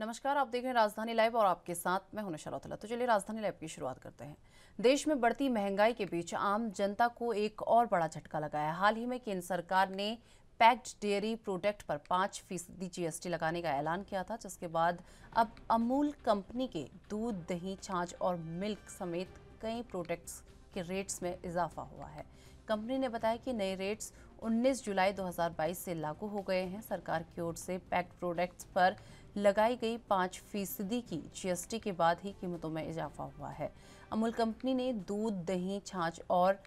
नमस्कार, आप देख रहे हैं राजधानी लाइव और आपके साथ मैं हूँ नशा तो चलिए राजधानी लाइव की शुरुआत करते हैं। देश में बढ़ती महँगाई के बीच आम जनता को एक और बड़ा झटका लगा है। हाल ही में केंद्र सरकार ने पैक्ड डेयरी प्रोडक्ट पर पाँच फ़ीसदी जीएसटी लगाने का ऐलान किया था, जिसके बाद अब अमूल कंपनी के दूध, दही, छाछ और मिल्क समेत कई प्रोडक्ट्स के रेट्स में इजाफा हुआ है। कंपनी ने बताया कि नए रेट्स 19 जुलाई 2022 से लागू हो गए हैं। सरकार की ओर से पैक्ड प्रोडक्ट्स पर लगाई गई पाँच फ़ीसदी की जीएसटी के बाद ही कीमतों में इजाफा हुआ है। अमूल कंपनी ने दूध, दही, छाछ और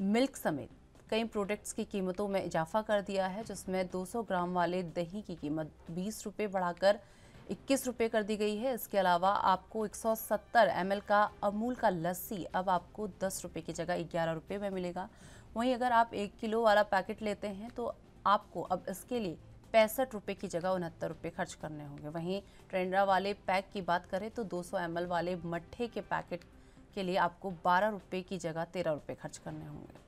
मिल्क समेत कई प्रोडक्ट्स की कीमतों में इजाफा कर दिया है, जिसमें 200 ग्राम वाले दही की कीमत बीस रुपये बढ़ाकर इक्कीस रुपये कर दी गई है। इसके अलावा आपको 170 एमएल का अमूल का लस्सी अब आपको दस रुपये की जगह ग्यारह रुपये में मिलेगा। वहीं अगर आप एक किलो वाला पैकेट लेते हैं तो आपको अब इसके लिए पैंसठ रुपये की जगह उनहत्तर रुपये खर्च करने होंगे। वहीं ट्रेंडरा वाले पैक की बात करें तो 200 सौ वाले मट्ठे के पैकेट के लिए आपको बारह रुपये की जगह तेरह रुपये खर्च करने होंगे।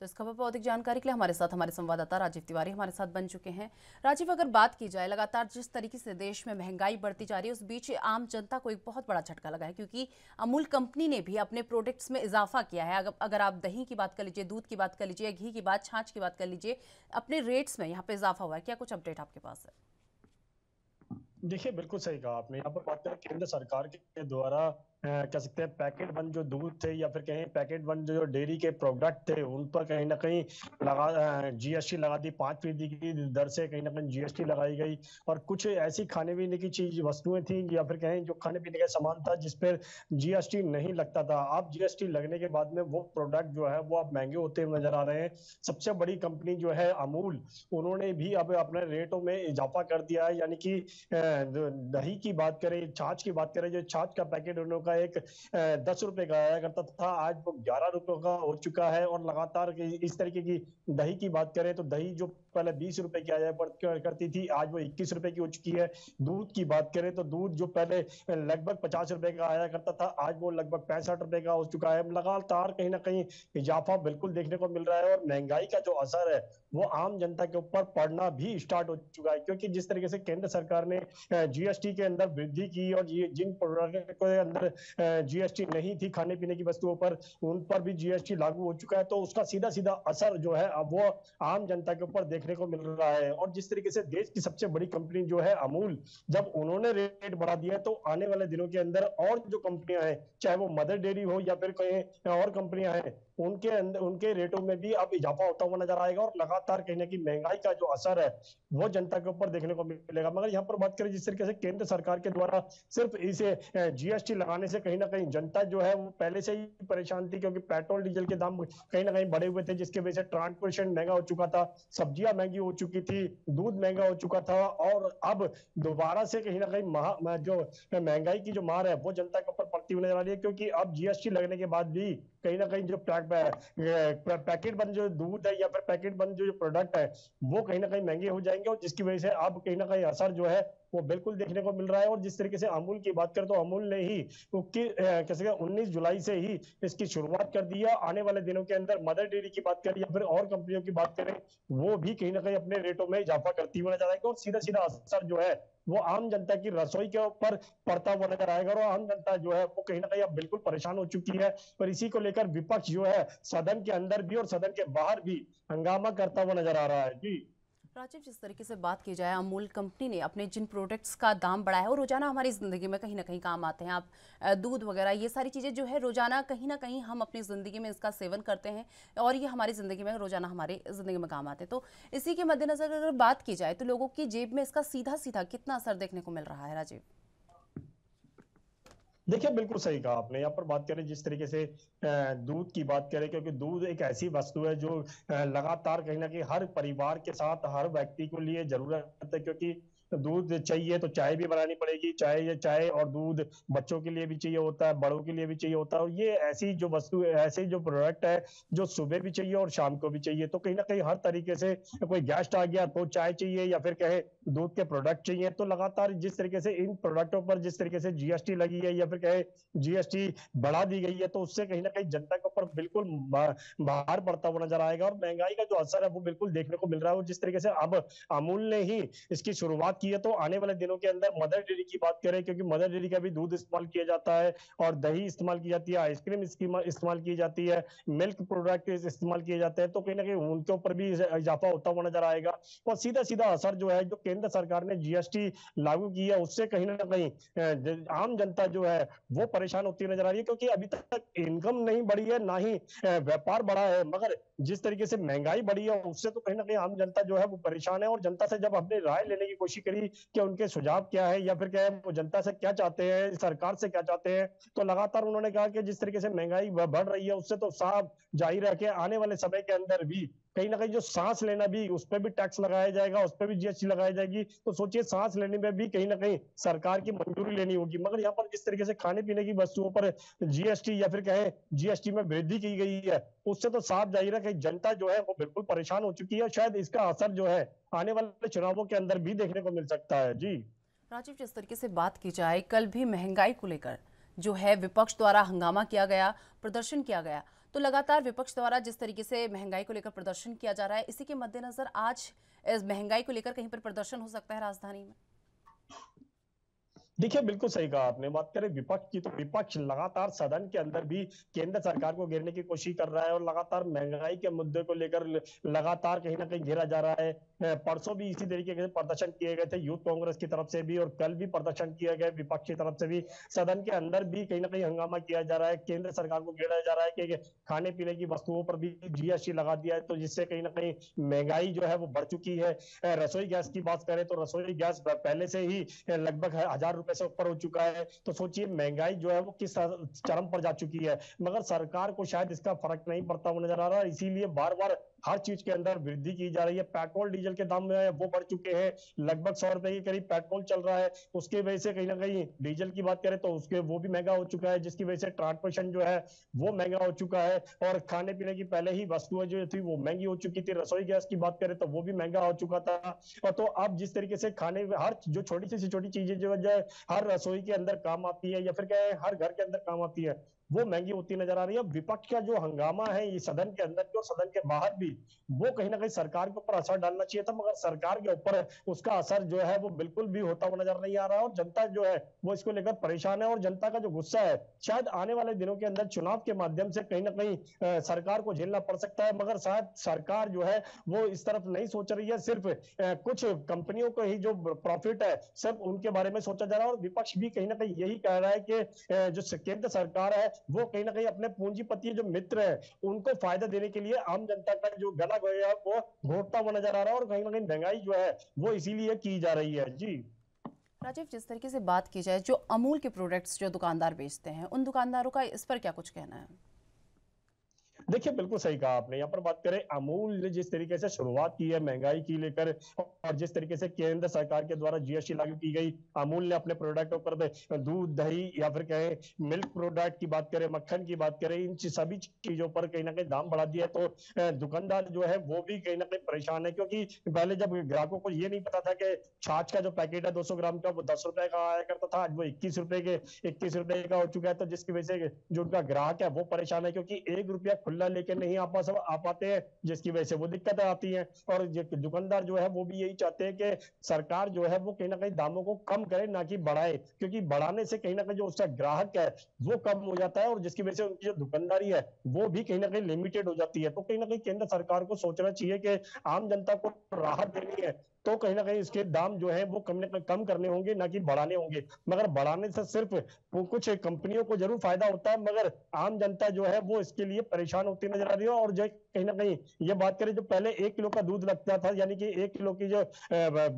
तो इस खबर पर अधिक जानकारी के लिए हमारे साथ हमारे संवाददाता राजीव तिवारी हमारे साथ बन चुके हैं। राजीव, अगर बात की जाए, लगातार जिस तरीके से देश में महँगाई बढ़ती जा रही है, उस बीच आम जनता को एक बहुत बड़ा झटका लगा है, क्योंकि अमूल कंपनी ने भी अपने प्रोडक्ट्स में इजाफा किया है। अगर आप दही की बात कर लीजिए, दूध की बात कर लीजिए, घी की बात, छाछ की बात कर लीजिए, अपने रेट्स में यहाँ पे इजाफा हुआ है। क्या कुछ अपडेट आपके पास है? देखिए, बिल्कुल सही कहा आपने। यहाँ पर बात करें केंद्र सरकार के द्वारा कह सकते हैं पैकेट बंद जो दूध थे या फिर कहीं पैकेट बंद जो डेयरी के प्रोडक्ट थे, उन पर कहीं ना कहीं लगा जीएसटी लगा दी, पाँच फ़ीसदी की दर से कहीं ना कहीं जीएसटी लगाई गई और कुछ ऐसी खाने पीने की चीज़, वस्तुएँ थी या फिर कहें जो खाने पीने का सामान था जिस पर जीएसटी नहीं लगता था। अब जीएसटी लगने के बाद में वो प्रोडक्ट जो है वो अब महँगे होते हुए नज़र आ रहे हैं। सबसे बड़ी कंपनी जो है अमूल, उन्होंने भी अब अपने रेटों में इजाफा कर दिया है। यानी कि दही की बात करें, छाछ की बात करें, जो छाछ का पैकेट उन्होंने का एक दस रुपए का आया करता था, आज वो ग्यारह रुपए का हो चुका है और लगातार इस तरीके की दही की बात करें तो दही जो पहले बीस रुपए की आया करती थी, आज वो इक्कीस रुपए की हो चुकी है। दूध की बात करें तो दूध जो पहले लगभग पचास रुपए का आया करता था, आज वो लगभग पैंसठ रुपए का हो चुका है। लगातार कहीं ना कहीं इजाफा बिल्कुल देखने को मिल रहा है और महँगाई का जो असर है, वो आम जनता के ऊपर पड़ना भी स्टार्ट हो चुका है। क्योंकि जिस तरीके से केंद्र सरकार ने जीएसटी के अंदर वृद्धि की और जिन प्रोडक्ट के अंदर जीएसटी नहीं थी खाने पीने की वस्तुओं पर, उन पर भी जीएसटी लागू हो चुका है। तो उसका सीधा सीधा असर जो है वो आम जनता के ऊपर देखने को मिल रहा है। और जिस तरीके से देश की सबसे बड़ी कंपनी जो है अमूल, जब उन्होंने रेट बढ़ा दिया तो आने वाले दिनों के अंदर और जो कंपनियाँ हैं, चाहे वो मदर डेयरी हो या फिर कहीं और कंपनियाँ हैं उनके अंदर, उनके रेटों में भी अब इजाफा होता हुआ नज़र आएगा और लगातार कहीं ना कहीं महँगाई का जो असर है, वो जनता के ऊपर देखने को मिलेगा। मगर यहाँ पर बात करें, जिस तरीके से केंद्र सरकार के द्वारा सिर्फ़ इसे जीएसटी लगाने से कहीं ना कहीं जनता जो है, वो पहले से ही परेशान थी क्योंकि पेट्रोल, डीजल के दाम कहीं ना कहीं बढ़े हुए थे, जिसकी वजह से ट्रांसपोर्टेशन महँगा हो चुका था, सब्ज़ियाँ महँगी हो चुकी थी, दूध महँगा हो चुका था और अब दोबारा से कहीं ना कहीं जो महँगाई की जो मार है, वो जनता के ऊपर हुई नज़र आ रही है, क्योंकि अब जीएसटी लगने के बाद भी कहीं ना कहीं जो पैकेट बंद जो दूध है या फिर पैकेट बंद जो प्रोडक्ट है, वो कहीं ना कहीं महँगे हो जाएँगे और जिसकी वजह से अब कहीं ना कहीं असर जो है वो बिल्कुल देखने को मिल रहा है। और जिस तरीके से अमूल की बात करें तो अमूल ने ही कैसे उन्नीस जुलाई से ही इसकी शुरुआत कर दी है। आने वाले दिनों के अंदर मदर डेयरी की बात करें या फिर और कंपनियों की बात करें, वो भी कहीं ना कहीं अपने रेटों में इजाफा करती हुई नज़र आएगी। और सीधा सीधा असर जो है, वो आम जनता की रसोई के ऊपर पड़ता हुआ नज़र आएगा। और आम जनता जो है, वो कहीं ना कहीं अब बिल्कुल परेशान हो चुकी है। और इसी को लेकर विपक्ष जो है, सदन के अंदर भी और सदन के बाहर भी हंगामा करता हुआ नज़र आ रहा है। जी। राजीव जिस तरीके से बात की जाए, अमूल कंपनी ने अपने जिन प्रोडक्ट्स का दाम बढ़ाया है, वो रोज़ाना हमारी ज़िंदगी में कहीं ना कहीं काम आते हैं। आप दूध वगैरह, ये सारी चीज़ें जो है, रोज़ाना कहीं ना कहीं हम अपनी ज़िंदगी में इसका सेवन करते हैं और ये हमारी ज़िंदगी में रोज़ाना हमारे ज़िंदगी में काम आते हैं। तो इसी के मद्देनज़र अगर बात की जाए तो लोगों की जेब में इसका सीधा सीधा कितना असर देखने को मिल रहा है, राजीव? देखिए, बिल्कुल सही कहा आपने। यहाँ पर बात करें, जिस तरीके से दूध की बात करें, क्योंकि दूध एक ऐसी वस्तु है जो लगातार कहीं ना कहीं हर परिवार के साथ, हर व्यक्ति के लिए ज़रूरत है, क्योंकि दूध चाहिए तो चाय भी बनानी पड़ेगी। चाय चाय और दूध बच्चों के लिए भी चाहिए होता है, बड़ों के लिए भी चाहिए होता है और ये ऐसी जो वस्तु, ऐसे जो प्रोडक्ट है जो सुबह भी चाहिए और शाम को भी चाहिए। तो कहीं ना कहीं हर तरीके से कोई गेस्ट आ गया तो चाय चाहिए या फिर कहे दूध के प्रोडक्ट चाहिए तो लगातार जिस तरीके से इन प्रोडक्टों पर जिस तरीके से जीएसटी लगी है या फिर कहे जीएसटी बढ़ा दी गई है तो उससे कहीं ना कहीं जनता के ऊपर बिल्कुल भार पड़ता हुआ नज़र आएगा और महँगाई का जो असर है वो बिल्कुल देखने को मिल रहा है। जिस तरीके से अब अमूल ने ही इसकी शुरुआत की है तो आने वाले दिनों के अंदर मदर डेयरी की बात करें, क्योंकि मदर डेयरी का भी दूध इस्तेमाल किया जाता है और दही इस्तेमाल की जाती है आइसक्रीम इस्तेमाल की जाती है मिल्क प्रोडक्ट इस्तेमाल किए जाते हैं तो कहीं ना कहीं उनके ऊपर भी इजाफा होता हुआ नज़र आएगा। और सीधा सीधा असर जो है, जो केंद्र सरकार ने जीएसटी लागू की है, उससे कहीं ना कहीं आम जनता जो है, वो परेशान होती नज़र आ रही है, क्योंकि अभी तक इनकम नहीं बढ़ी है, ना ही व्यापार बढ़ा है, मगर जिस तरीके से महँगाई बढ़ी है, उससे तो कहीं ना कहीं आम जनता जो है, वो परेशान है, और जनता से जब अपनी राय लेने की कोशिश करी कि उनके सुझाव क्या है, या फिर क्या है, वो जनता से क्या चाहते हैं, सरकार से क्या चाहते हैं? तो लगातार उन्होंने कहा कि जिस तरीके से महँगाई बढ़ रही है, उससे तो साफ़ ज़ाहिर है कि आने वाले समय के अंदर भी। कहीं ना कहीं जो सांस लेना भी, उस पर भी टैक्स लगाया जाएगा, उस पर भी जीएसटी लगाई जाएगी। तो सोचिए, सांस लेने में भी कहीं ना कहीं सरकार की मंजूरी लेनी होगी। मगर यहाँ पर जिस तरीके से खाने पीने की वस्तुओं पर जीएसटी या फिर कहे जीएसटी में वृद्धि की गई है, उससे तो साफ़ ज़ाहिर है कि जनता जो है वो बिल्कुल परेशान हो चुकी है। शायद इसका असर जो है आने वाले चुनावों के अंदर भी देखने को मिल सकता है। जी। राजीव, जिस तरीके से बात की जाए, कल भी महँगाई को लेकर जो है विपक्ष द्वारा हंगामा किया गया, प्रदर्शन किया गया तो लगातार विपक्ष द्वारा जिस तरीके से महँगाई को लेकर प्रदर्शन किया जा रहा है, इसी के मद्देनजर आज महँगाई को लेकर कहीं पर प्रदर्शन हो सकता है राजधानी में। देखिए, बिल्कुल सही कहा आपने। बात करें विपक्ष की तो विपक्ष लगातार सदन के अंदर भी केंद्र सरकार को घेरने की कोशिश कर रहा है और लगातार महँगाई के मुद्दे को लेकर लगातार कहीं ना कहीं घेरा जा रहा है। परसों भी इसी तरीके से प्रदर्शन किए गए थे यूथ कांग्रेस की तरफ़ से भी और कल भी प्रदर्शन किया गया विपक्ष की तरफ़ से भी। सदन के अंदर भी कहीं ना कहीं हंगामा किया जा रहा है, केंद्र सरकार को घेरा जा रहा है कि खाने पीने की वस्तुओं पर भी जीएसटी लगा दिया है तो जिससे कहीं ना कहीं महँगाई जो है वो बढ़ चुकी है। रसोई गैस की बात करें तो रसोई गैस पहले से ही लगभग हज़ार से ऊपर हो चुका है तो सोचिए महँगाई जो है वो किस चरम पर जा चुकी है। मगर सरकार को शायद इसका फ़र्क नहीं पड़ता हुआ नज़र आ रहा है, इसीलिए बार बार हर चीज़ के अंदर वृद्धि की जा रही है। पेट्रोल, डीजल के दाम में वो बढ़ चुके हैं। लगभग सौ रुपए के करीब पेट्रोल चल रहा है। उसकी वजह से कहीं ना कहीं डीजल की बात करें तो उसके वो भी महँगा हो चुका है, जिसकी वजह से ट्रांसपोर्टेशन जो है, वो महँगा हो चुका है। और खाने पीने की पहले ही वस्तुएँ जो थी, वो महँगी हो चुकी थी। रसोई गैस की बात करें तो वो भी महँगा हो चुका था। तो अब जिस तरीके से खाने, हर जो छोटी सी छोटी चीज़ें जो है हर रसोई के अंदर काम आती है या फिर क्या है हर घर के अंदर काम आती है वो महँगी होती नज़र आ रही है। विपक्ष का जो हंगामा है, ये सदन के अंदर भी और सदन के बाहर भी, वो कहीं ना कहीं सरकार के ऊपर असर डालना चाहिए था, मगर सरकार के ऊपर उसका असर जो है, वो बिल्कुल भी होता हुआ नज़र नहीं आ रहा है और जनता जो है, वो इसको लेकर परेशान है और जनता का जो गुस्सा है, शायद आने वाले दिनों के अंदर चुनाव के माध्यम से कहीं ना कहीं सरकार को झेलना पड़ सकता है, मगर शायद सरकार जो है, वो इस तरफ़ नहीं सोच रही है। सिर्फ़ कुछ कंपनियों को ही जो प्रॉफिट है, सिर्फ़ उनके बारे में सोचा जा रहा है और विपक्ष भी कहीं ना कहीं यही कह रहा है कि जो केंद्र सरकार है वो कहीं ना कहीं अपने पूंजीपति जो मित्र है, उनको फ़ायदा देने के लिए आम जनता का जो गला गए वो घोटता हुआ नज़र आ रहा है और कहीं ना कहीं महँगाई जो है, वो इसीलिए की जा रही है। जी। राजीव, जिस तरीके से बात की जाए, जो अमूल के प्रोडक्ट्स जो दुकानदार बेचते हैं, उन दुकानदारों का इस पर क्या कुछ कहना है? देखिए, बिल्कुल सही कहा आपने। यहाँ पर बात करें, अमूल ने जिस तरीके से शुरुआत की है महँगाई की लेकर और जिस तरीके से केंद्र सरकार के द्वारा जीएसटी लागू की गई, अमूल ने अपने प्रोडक्टों पर दूध, दही या फिर कहें मिल्क प्रोडक्ट की बात करें, मक्खन की बात करें, इन सभी चीज़ों पर कहीं ना कहीं दाम बढ़ा दिया तो दुकानदार जो है, वो भी कहीं ना कहीं परेशान है क्योंकि पहले जब ग्राहकों को ये नहीं पता था कि छाछ का जो पैकेट है, दो सौ ग्राम का, वो दस रुपए का आया करता था, आज वो इक्कीस रुपए के, इक्कीस रुपए का हो चुका है। तो जिसकी वजह से जो उनका ग्राहक है, वो परेशान है क्योंकि एक रुपया खुला खुला लेके नहीं आ पा आ पाते हैं, जिसकी वजह से वो दिक्कतें आती हैं। और दुकानदार जो है, वो भी यही चाहते हैं कि सरकार जो है, वो कहीं ना कहीं दामों को कम करे, ना कि बढ़ाए। क्योंकि बढ़ाने से कहीं ना कहीं जो उसका ग्राहक है, वो कम हो जाता है, और जिसकी वजह से उनकी जो दुकानदारी है, वो भी कहीं ना कहीं लिमिटेड हो जाती है। तो कहीं ना कहीं केंद्र सरकार को सोचना चाहिए कि आम जनता को राहत देनी है तो कहीं ना कहीं इसके दाम जो है वो कम कम करने होंगे, ना कि बढ़ाने होंगे। मगर बढ़ाने से सिर्फ़ कुछ कंपनियों को ज़रूर फ़ायदा होता है, मगर आम जनता जो है वो इसके लिए परेशान होती नज़र आ रही है। और जो कहीं ना कहीं ये बात करें, जो पहले एक किलो का दूध लगता था, यानी कि एक किलो की जो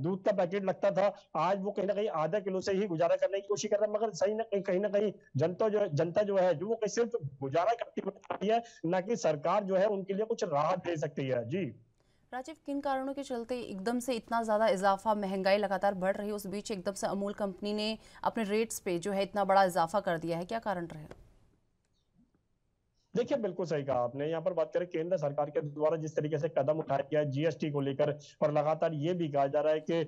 दूध का पैकेट लगता था, आज वो कहीं ना कहीं आधा किलो से ही गुजारा करने की कोशिश कर रहा है। मगर सही ना कहीं कहीं ना कहीं जनता जो है, जनता जो है, जो वो सिर्फ़ गुजारा करती है, ना कि सरकार जो है उनके लिए कुछ राहत दे सकती है। जी। राजीव, किन कारणों के चलते एकदम से इतना ज़्यादा इजाफा, महँगाई लगातार बढ़ रही है, उस बीच एकदम से अमूल कंपनी ने अपने रेट्स पे जो है इतना बड़ा इजाफा कर दिया है? क्या कारण रहे? देखिए, बिल्कुल सही कहा आपने। यहाँ पर बात करें, केंद्र सरकार के द्वारा जिस तरीके से कदम उठाया गया जीएसटी को लेकर, और लगातार ये भी कहा जा रहा है कि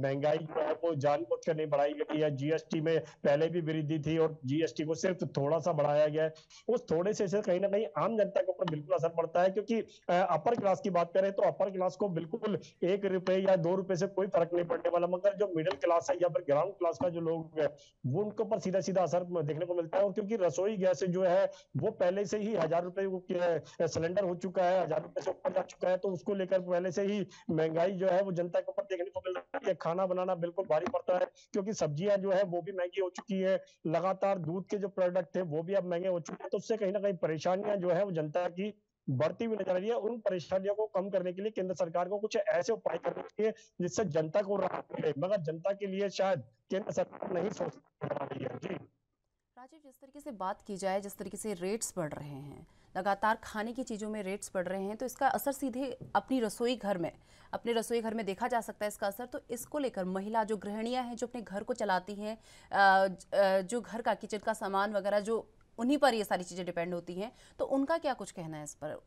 महँगाई जो है वो जानबूझ कर नहीं बढ़ाई गई है। जीएसटी में पहले भी वृद्धि थी और जीएसटी को सिर्फ़ थोड़ा सा बढ़ाया गया है। उस थोड़े से कहीं ना कहीं आम जनता के ऊपर बिल्कुल असर पड़ता है, क्योंकि अपर क्लास की बात करें तो अपर क्लास को बिल्कुल एक रुपए या दो रुपए से कोई फ़र्क नहीं पड़ने वाला, मगर जो मिडिल क्लास है या फिर ग्राउंड क्लास का जो लोग है, वो उनके ऊपर सीधा सीधा असर देखने को मिलता है। और क्योंकि रसोई गैस जो है, वो पहले पहले से ही हज़ार रुपए सिलेंडर हो चुका है, हज़ार रुपए से ऊपर जा चुका है तो उसको लेकर पहले से ही महँगाई जो है वो जनता के ऊपर देखने को मिल रहा है। खाना बनाना बिल्कुल भारी पड़ता है, क्योंकि सब्ज़ियाँ जो है वो भी महँगी हो चुकी है। लगातार दूध के जो प्रोडक्ट थे, वो भी अब महँगे हो चुके हैं तो उससे कहीं ना कहीं परेशानियाँ जो है वो जनता की बढ़ती हुई नज़र आ रही है। उन परेशानियों को कम करने के लिए केंद्र सरकार को कुछ ऐसे उपाय करने चाहिए, जिससे जनता को राहत मिले, मगर जनता के लिए शायद केंद्र सरकार नहीं सोच रही है। जी। राजीव जिस तरीके से बात की जाए, जिस तरीके से रेट्स बढ़ रहे हैं, लगातार खाने की चीज़ों में रेट्स बढ़ रहे हैं तो इसका असर सीधे अपनी रसोई घर में, अपने रसोई घर में देखा जा सकता है इसका असर। तो इसको लेकर महिला जो गृहणियाँ हैं, जो अपने घर को चलाती हैं जो घर का, किचन का सामान वगैरह, जो उन्हीं पर ये सारी चीज़ें डिपेंड होती हैं तो उनका क्या कुछ कहना है इस पर?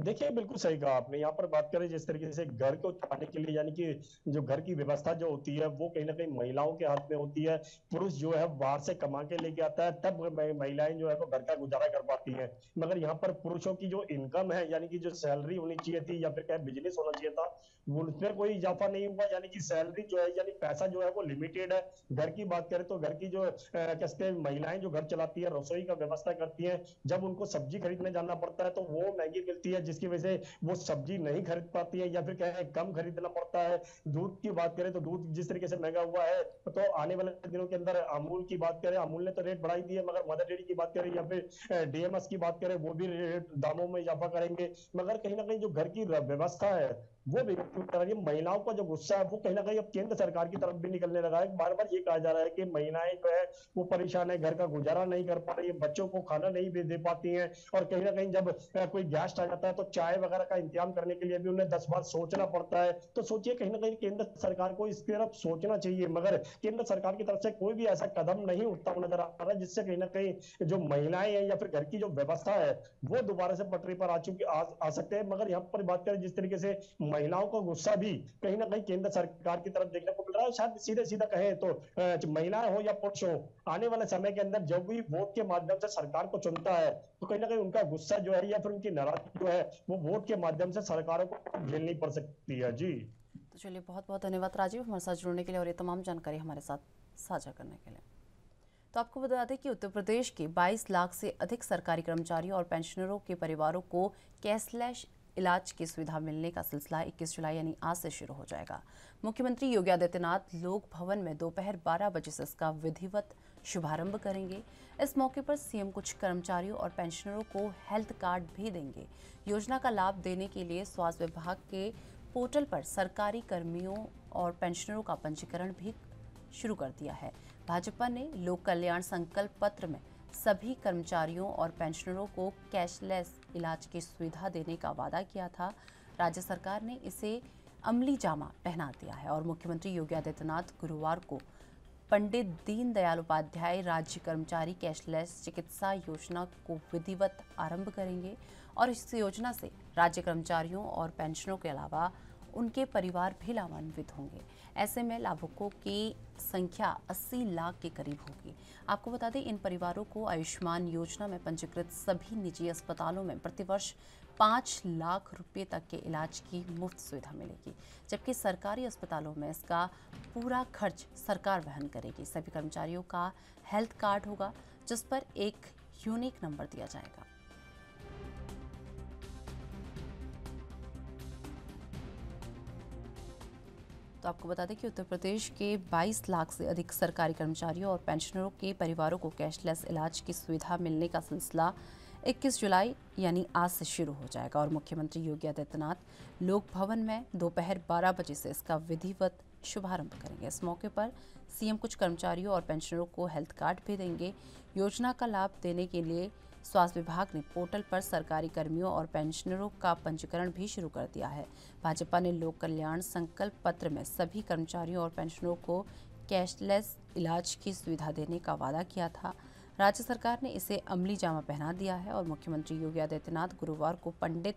देखिए, बिल्कुल सही कहा आपने। यहाँ पर बात करें, जिस तरीके से घर को चलाने के लिए, यानी कि जो घर की व्यवस्था जो होती है, वो कहीं ना कहीं महिलाओं के हाथ में होती है। पुरुष जो है, बाहर से कमा के लेके आता है, तब महिलाएँ जो है, वो घर का गुजारा कर पाती है। मगर यहाँ पर पुरुषों की जो इनकम है, यानी कि जो सैलरी होनी चाहिए थी, या फिर क्या बिज़नेस होना चाहिए था उसमें कोई इजाफा नहीं हुआ। यानी कि सैलरी जो है, यानी पैसा जो है, वो लिमिटेड है। घर की बात करें तो घर की जो कहते हैं, महिलाएँ जो घर चलाती है, रसोई का व्यवस्था करती है, जब उनको सब्ज़ी खरीदने जाना पड़ता है तो वो महँगी मिलती है। जिसकी वजह से वो सब्ज़ी नहीं खरीद पाती है या फिर क्या है कम खरीदना पड़ता है। दूध की बात करें तो दूध जिस तरीके से महँगा हुआ है तो आने वाले दिनों के अंदर अमूल की बात करें, अमूल ने तो रेट बढ़ाई दी है, मगर मदर डेयरी की बात करें या फिर डीएमएस की बात करें, वो भी रेट दामों में इजाफा करेंगे। मगर कहीं ना कहीं जो घर की व्यवस्था है वो भी महिलाओं का जो गुस्सा है वो कहीं ना कहीं अब केंद्र सरकार की तरफ़ भी निकलने लगा है। बार बार ये कहा जा रहा है कि महिलाएँ जो है वो परेशान है घर का गुजारा नहीं कर पा रही है बच्चों को खाना नहीं दे पाती हैं और कहीं ना कहीं जब कोई गेस्ट आ जाता है तो चाय वगैरह का इंतज़ाम करने के लिए भी उन्हें दस बार सोचना पड़ता है। तो सोचिए कहीं ना कहीं केंद्र सरकार को इसकी तरफ़ सोचना चाहिए। मगर केंद्र सरकार की तरफ़ से कोई भी ऐसा कदम नहीं उठता हुआ नज़र आ रहा है जिससे कहीं ना कहीं जो महिलाएँ हैं या फिर घर की जो व्यवस्था है वो दोबारा से पटरी पर आ चुकी आ, आ सकते हैं। मगर यहाँ पर बात करें जिस तरीके से महिलाओं का गुस्सा भी कहीं ना कहीं केंद्र सरकार की तरफ़ देखने को मिल रहा है। शायद सीधे सीधा कहे तो महिलाएँ हो या पुरुष हो, आने वाले समय के अंदर जब भी वोट के माध्यम से सरकार को चुनता है तो कहीं ना कहीं उनका गुस्सा जो है या फिर उनकी नाराज़गी जो है, वो वोट के माध्यम से सरकारों को झेलनी पड़ सकती है। जी। तो चलिए बहुत बहुत धन्यवाद राजीव हमारे साथ जुड़ने के लिए और ये तमाम जानकारी हमारे साथ साझा करने के लिए। तो आपको बता दें कि उत्तर प्रदेश के 22 लाख से अधिक सरकारी कर्मचारियों और पेंशनरों के परिवारों को कैशलेस इलाज की सुविधा मिलने का सिलसिला 21 जुलाई यानी आज से शुरू हो जाएगा। मुख्यमंत्री योगी आदित्यनाथ लोक भवन में दोपहर 12 बजे से इसका विधिवत शुभारंभ करेंगे। इस मौके पर सीएम कुछ कर्मचारियों और पेंशनरों को हेल्थ कार्ड भी देंगे। योजना का लाभ देने के लिए स्वास्थ्य विभाग के पोर्टल पर सरकारी कर्मियों और पेंशनरों का पंजीकरण भी शुरू कर दिया है। भाजपा ने लोक कल्याण संकल्प पत्र में सभी कर्मचारियों और पेंशनरों को कैशलेस इलाज की सुविधा देने का वादा किया था। राज्य सरकार ने इसे अमली जामा पहना दिया है और मुख्यमंत्री योगी आदित्यनाथ गुरुवार को पंडित दीनदयाल उपाध्याय राज्य कर्मचारी कैशलेस चिकित्सा योजना को विधिवत आरंभ करेंगे और इस योजना से राज्य कर्मचारियों और पेंशनरों के अलावा उनके परिवार भी लाभान्वित होंगे। ऐसे में लाभुकों की संख्या 80 लाख के करीब होगी। आपको बता दें, इन परिवारों को आयुष्मान योजना में पंजीकृत सभी निजी अस्पतालों में प्रतिवर्ष पाँच लाख रुपए तक के इलाज की मुफ़्त सुविधा मिलेगी, जबकि सरकारी अस्पतालों में इसका पूरा खर्च सरकार वहन करेगी। सभी कर्मचारियों का हेल्थ कार्ड होगा, जिस पर एक यूनिक नंबर दिया जाएगा। तो आपको बता दें कि उत्तर प्रदेश के 22 लाख से अधिक सरकारी कर्मचारियों और पेंशनरों के परिवारों को कैशलेस इलाज की सुविधा मिलने का सिलसिला 21 जुलाई, यानी आज से शुरू हो जाएगा। और मुख्यमंत्री योगी आदित्यनाथ लोक भवन में दोपहर 12 बजे से इसका विधिवत शुभारंभ करेंगे। इस मौके पर सीएम कुछ कर्मचारियों और पेंशनरों को हेल्थ कार्ड भी देंगे। योजना का लाभ देने के लिए स्वास्थ्य विभाग ने पोर्टल पर सरकारी कर्मियों और पेंशनरों का पंजीकरण भी शुरू कर दिया है। भाजपा ने लोक कल्याण संकल्प पत्र में सभी कर्मचारियों और पेंशनरों को कैशलेस इलाज की सुविधा देने का वादा किया था। राज्य सरकार ने इसे अमली जामा पहना दिया है और मुख्यमंत्री योगी आदित्यनाथ गुरुवार को पंडित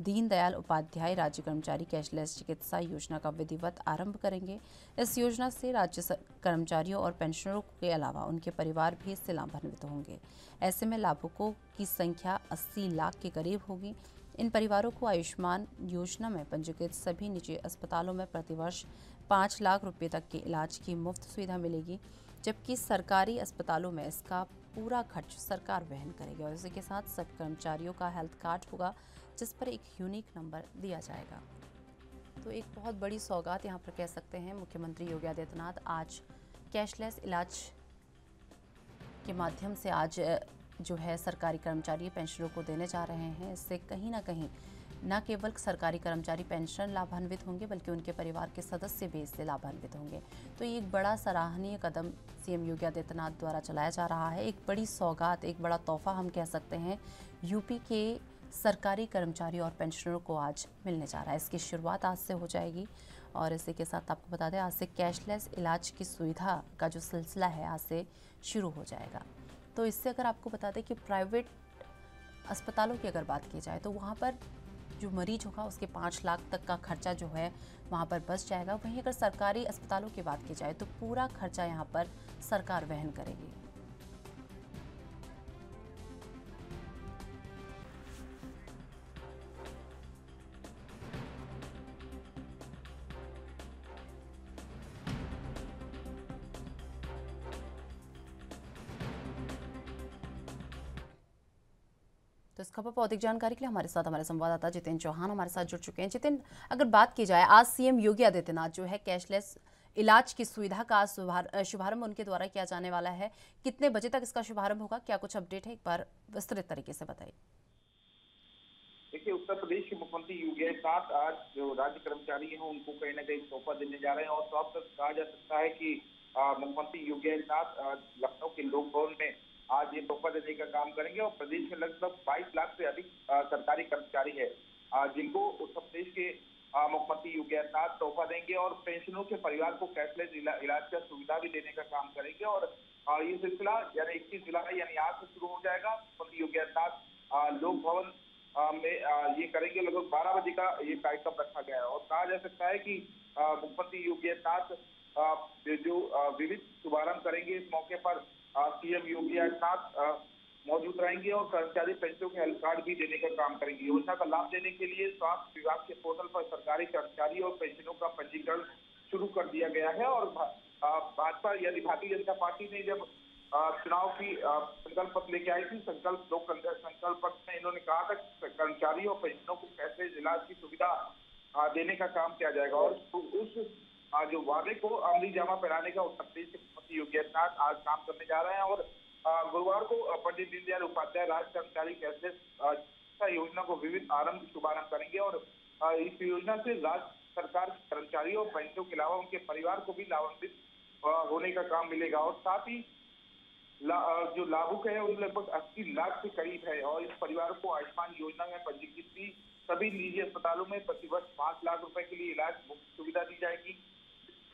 दीनदयाल उपाध्याय राज्य कर्मचारी कैशलेस चिकित्सा योजना का विधिवत आरंभ करेंगे। इस योजना से राज्य कर्मचारियों और पेंशनरों के अलावा उनके परिवार भी इससे लाभान्वित होंगे। ऐसे में लाभुकों की संख्या 80 लाख के करीब होगी। इन परिवारों को आयुष्मान योजना में पंजीकृत सभी निजी अस्पतालों में प्रतिवर्ष पाँच लाख रुपये तक के इलाज की मुफ़्त सुविधा मिलेगी, जबकि सरकारी अस्पतालों में इसका पूरा खर्च सरकार वहन करेगी और इसी के साथ सभी कर्मचारियों का हेल्थ कार्ड होगा, जिस पर एक यूनिक नंबर दिया जाएगा। तो एक बहुत बड़ी सौगात यहाँ पर कह सकते हैं मुख्यमंत्री योगी आदित्यनाथ। आज कैशलेस इलाज के माध्यम से आज जो है सरकारी कर्मचारी पेंशनरों को देने जा रहे हैं। इससे कहीं ना कहीं न केवल सरकारी कर्मचारी पेंशन लाभान्वित होंगे, बल्कि उनके परिवार के सदस्य भी इससे लाभान्वित होंगे। तो ये एक बड़ा सराहनीय कदम सीएम योगी आदित्यनाथ द्वारा चलाया जा रहा है। एक बड़ी सौगात, एक बड़ा तोहफा हम कह सकते हैं, यूपी के सरकारी कर्मचारी और पेंशनरों को आज मिलने जा रहा है। इसकी शुरुआत आज से हो जाएगी और इसी के साथ आपको बता दें, आज से कैशलेस इलाज की सुविधा का जो सिलसिला है, आज से शुरू हो जाएगा। तो इससे अगर आपको बता दें कि प्राइवेट अस्पतालों की अगर बात की जाए तो वहाँ पर जो मरीज़ होगा, उसके पाँच लाख तक का खर्चा जो है, वहाँ पर बच जाएगा। वहीं अगर सरकारी अस्पतालों की बात की जाए तो पूरा खर्चा यहाँ पर सरकार वहन करेगी। पर अधिक जानकारी के लिए हमारे साथ हमारे संवाददाता जितेंद्र चौहान हमारे साथ जुड़ चुके हैं। जितेंद्र, अगर बात की जाए, आज सीएम योगी आदित्यनाथ जो है कैशलेस इलाज की सुविधा का शुभारंभ उनके द्वारा किया जाने वाला है। कितने बजे तक इसका शुभारंभ होगा? क्या कुछ अपडेट है? एक बार विस्तृत तरीके से बताइए। देखिए, उत्तर प्रदेश के मुख्यमंत्री योगी आदित्यनाथ आज जो राज्य कर्मचारी हैं, उनको कहीं ना कहीं तोहफा देने जा रहे हैं और साफ़ तक कहा जा सकता है कि मुख्यमंत्री योगी आदित्यनाथ लखनऊ के लोक भवन में आज ये तोहफा देने का काम करेंगे और प्रदेश में लगभग 22 लाख से अधिक सरकारी कर्मचारी है। जिनको उत्तर प्रदेश के मुख्यमंत्री योगी आदित्यनाथ तोहफा देंगे और पेंशनों के परिवार को कैशलेस इलाज का सुविधा भी देने का काम करेंगे और ये सिलसिला यानी इक्कीस जुलाई यानी आज से शुरू हो जाएगा। मुख्यमंत्री योगी आदित्यनाथ लोक भवन में ये करेंगे। लगभग बारह बजे का ये कार्यक्रम रखा गया है और कहा जा सकता है कि मुख्यमंत्री योगी आदित्यनाथ जो विविध शुभारंभ करेंगे। इस मौके पर सीएम योगी आदित्यनाथ मौजूद रहेंगे और कर्मचारी पेंशनों के हेल्थ कार्ड भी देने का काम करेंगे। योजना का लाभ देने के लिए स्वास्थ्य विभाग के पोर्टल पर सरकारी कर्मचारी और पेंशनों का पंजीकरण शुरू कर दिया गया है और भाजपा यानी भारतीय जनता पार्टी ने जब चुनाव की संकल्प पत्र लेके आई थी, संकल्प, लोक संकल्प पत्र में इन्होंने कहा था कर्मचारी और पेंशनों को कैसे इलाज की सुविधा देने का काम किया जाएगा। और उस जो वादे को अमली जामा पहनाने का उत्तर प्रदेश मुख्यमंत्री योगी आदित्यनाथ आज काम करने जा रहे हैं और गुरुवार को पंडित दीनदयाल उपाध्याय राज्य कर्मचारी कैशलेस योजना को विविध आरंभ शुभारंभ करेंगे और इस योजना से राज्य सरकार कर्मचारियों और पेंशनों के अलावा उनके परिवार को भी लाभान्वित होने का काम मिलेगा और साथ ही ला, जो लाभुक है उन लगभग अस्सी लाख के करीब है और इस परिवार को आयुष्मान योजना में पंजीकृत भी सभी निजी अस्पतालों में प्रतिवर्ष पाँच लाख रुपए के लिए इलाज मुफ़्त सुविधा दी जाएगी।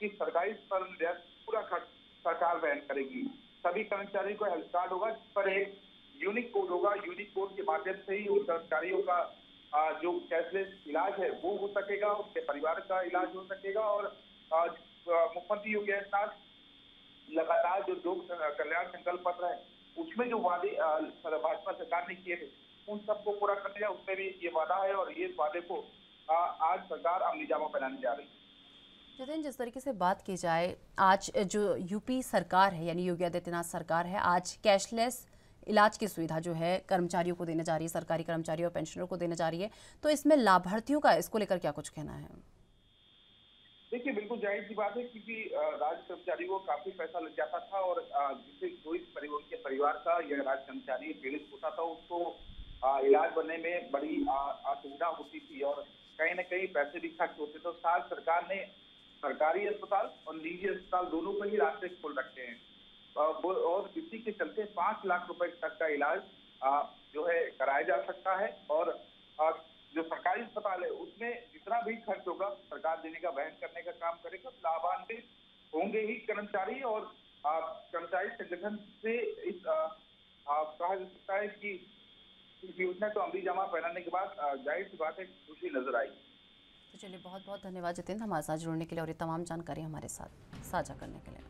कि सरकारी पूरा खर्च सरकार वहन करेगी। सभी कर्मचारियों को हेल्थ कार्ड होगा, जिस पर एक यूनिक कोड होगा। यूनिक कोड के माध्यम से ही उन कर्मचारियों का जो कैशलेस इलाज है, वो हो सकेगा, उनके परिवार का इलाज हो सकेगा और मुख्यमंत्री योगी आदित्यनाथ लगातार जो लोक कल्याण संकल्प पत्र है, उसमें जो वादे भाजपा सरकार ने किए थे, उन सबको पूरा करने का, उसमें भी ये वादा है और ये वादे को आज सरकार अमली जामा पहनाने जा रही है। जितेंद्र जिस तरीके से बात की जाए, आज जो यूपी सरकार है, यानी योगी आदित्यनाथ सरकार है, आज कैशलेस इलाज की सुविधा जो है, कर्मचारियों को देने जा रही है, सरकारी कर्मचारियों और पेंशनरों को देने जा रही है तो इसमें लाभार्थियों का इसको लेकर क्या कुछ कहना है? देखिए, बिल्कुल ज़ाहिर सी बात है, क्योंकि राज्य कर्मचारी को काफ़ी पैसा लग जाता था और जिससे कोई परिवार के परिवार का या राज्य कर्मचारी पीड़ित होता था, उसको इलाज बनने में बड़ी असुविधा होती थी और कहीं ना कहीं पैसे भी खर्च होते थे। तो साल सरकार ने सरकारी अस्पताल और निजी अस्पताल दोनों को ही रास्ते खोल रखे हैं। और इसी के चलते पाँच लाख रुपए तक का इलाज जो है कराया जा सकता है और जो सरकारी अस्पताल है उसमें जितना भी खर्च होगा सरकार देने का, वहन करने का काम करेगा लाभान्वित होंगे ही कर्मचारी और कर्मचारी संगठन से इस कहा जा सकता है कि इस योजना को अमली जमा पहनाने के बाद ज़ाहिर सी बात है खुशी नज़र आई तो चलिए बहुत बहुत धन्यवाद जितेंद्र हमारे साथ जुड़ने के लिए और ये तमाम जानकारी हमारे साथ साझा करने के लिए।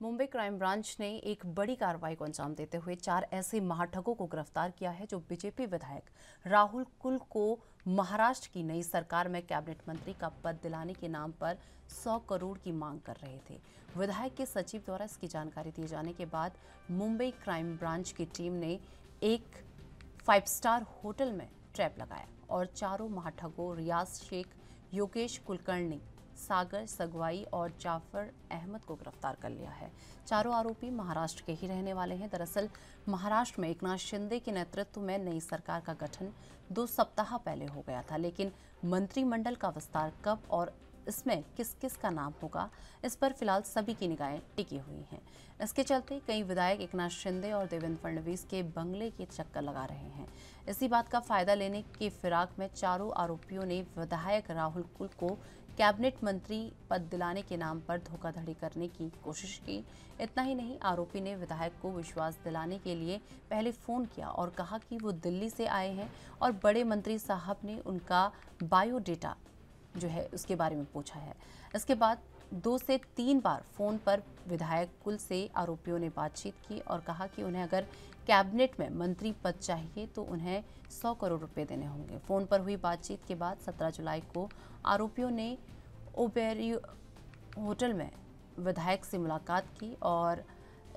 मुंबई क्राइम ब्रांच ने एक बड़ी कार्रवाई को अंजाम देते हुए चार ऐसे महाठगों को गिरफ़्तार किया है जो बीजेपी विधायक राहुल कुल को महाराष्ट्र की नई सरकार में कैबिनेट मंत्री का पद दिलाने के नाम पर 100 करोड़ की मांग कर रहे थे। विधायक के सचिव द्वारा इसकी जानकारी दिए जाने के बाद मुंबई क्राइम ब्रांच की टीम ने एक फाइव स्टार होटल में ट्रैप लगाया और चारों महाठगों, रियाज शेख, योगेश कुलकर्णी, सागर सगवाई और जाफ़र अहमद को गिरफ़्तार कर लिया है। चारों आरोपी महाराष्ट्र के ही रहने वाले हैं। दरअसल, महाराष्ट्र में एकनाथ शिंदे के नेतृत्व में नई सरकार का गठन दो सप्ताह पहले हो गया था, लेकिन मंत्रिमंडल का विस्तार कब और इसमें किस किस का नाम होगा, इस पर फ़िलहाल सभी की निगाहें टिकी हुई हैं। इसके चलते कई विधायक एकनाथ शिंदे और देवेंद्र फडणवीस के बंगले के चक्कर लगा रहे हैं। इसी बात का फ़ायदा लेने की फिराक में चारों आरोपियों ने विधायक राहुल कुल को कैबिनेट मंत्री पद दिलाने के नाम पर धोखाधड़ी करने की कोशिश की। इतना ही नहीं, आरोपी ने विधायक को विश्वास दिलाने के लिए पहले फ़ोन किया और कहा कि वो दिल्ली से आए हैं और बड़े मंत्री साहब ने उनका बायोडेटा जो है, उसके बारे में पूछा है। इसके बाद दो से तीन बार फ़ोन पर विधायक कुल से आरोपियों ने बातचीत की और कहा कि उन्हें अगर कैबिनेट में मंत्री पद चाहिए तो उन्हें 100 करोड़ रुपए देने होंगे। फ़ोन पर हुई बातचीत के बाद 17 जुलाई को आरोपियों ने ओबेरी होटल में विधायक से मुलाकात की और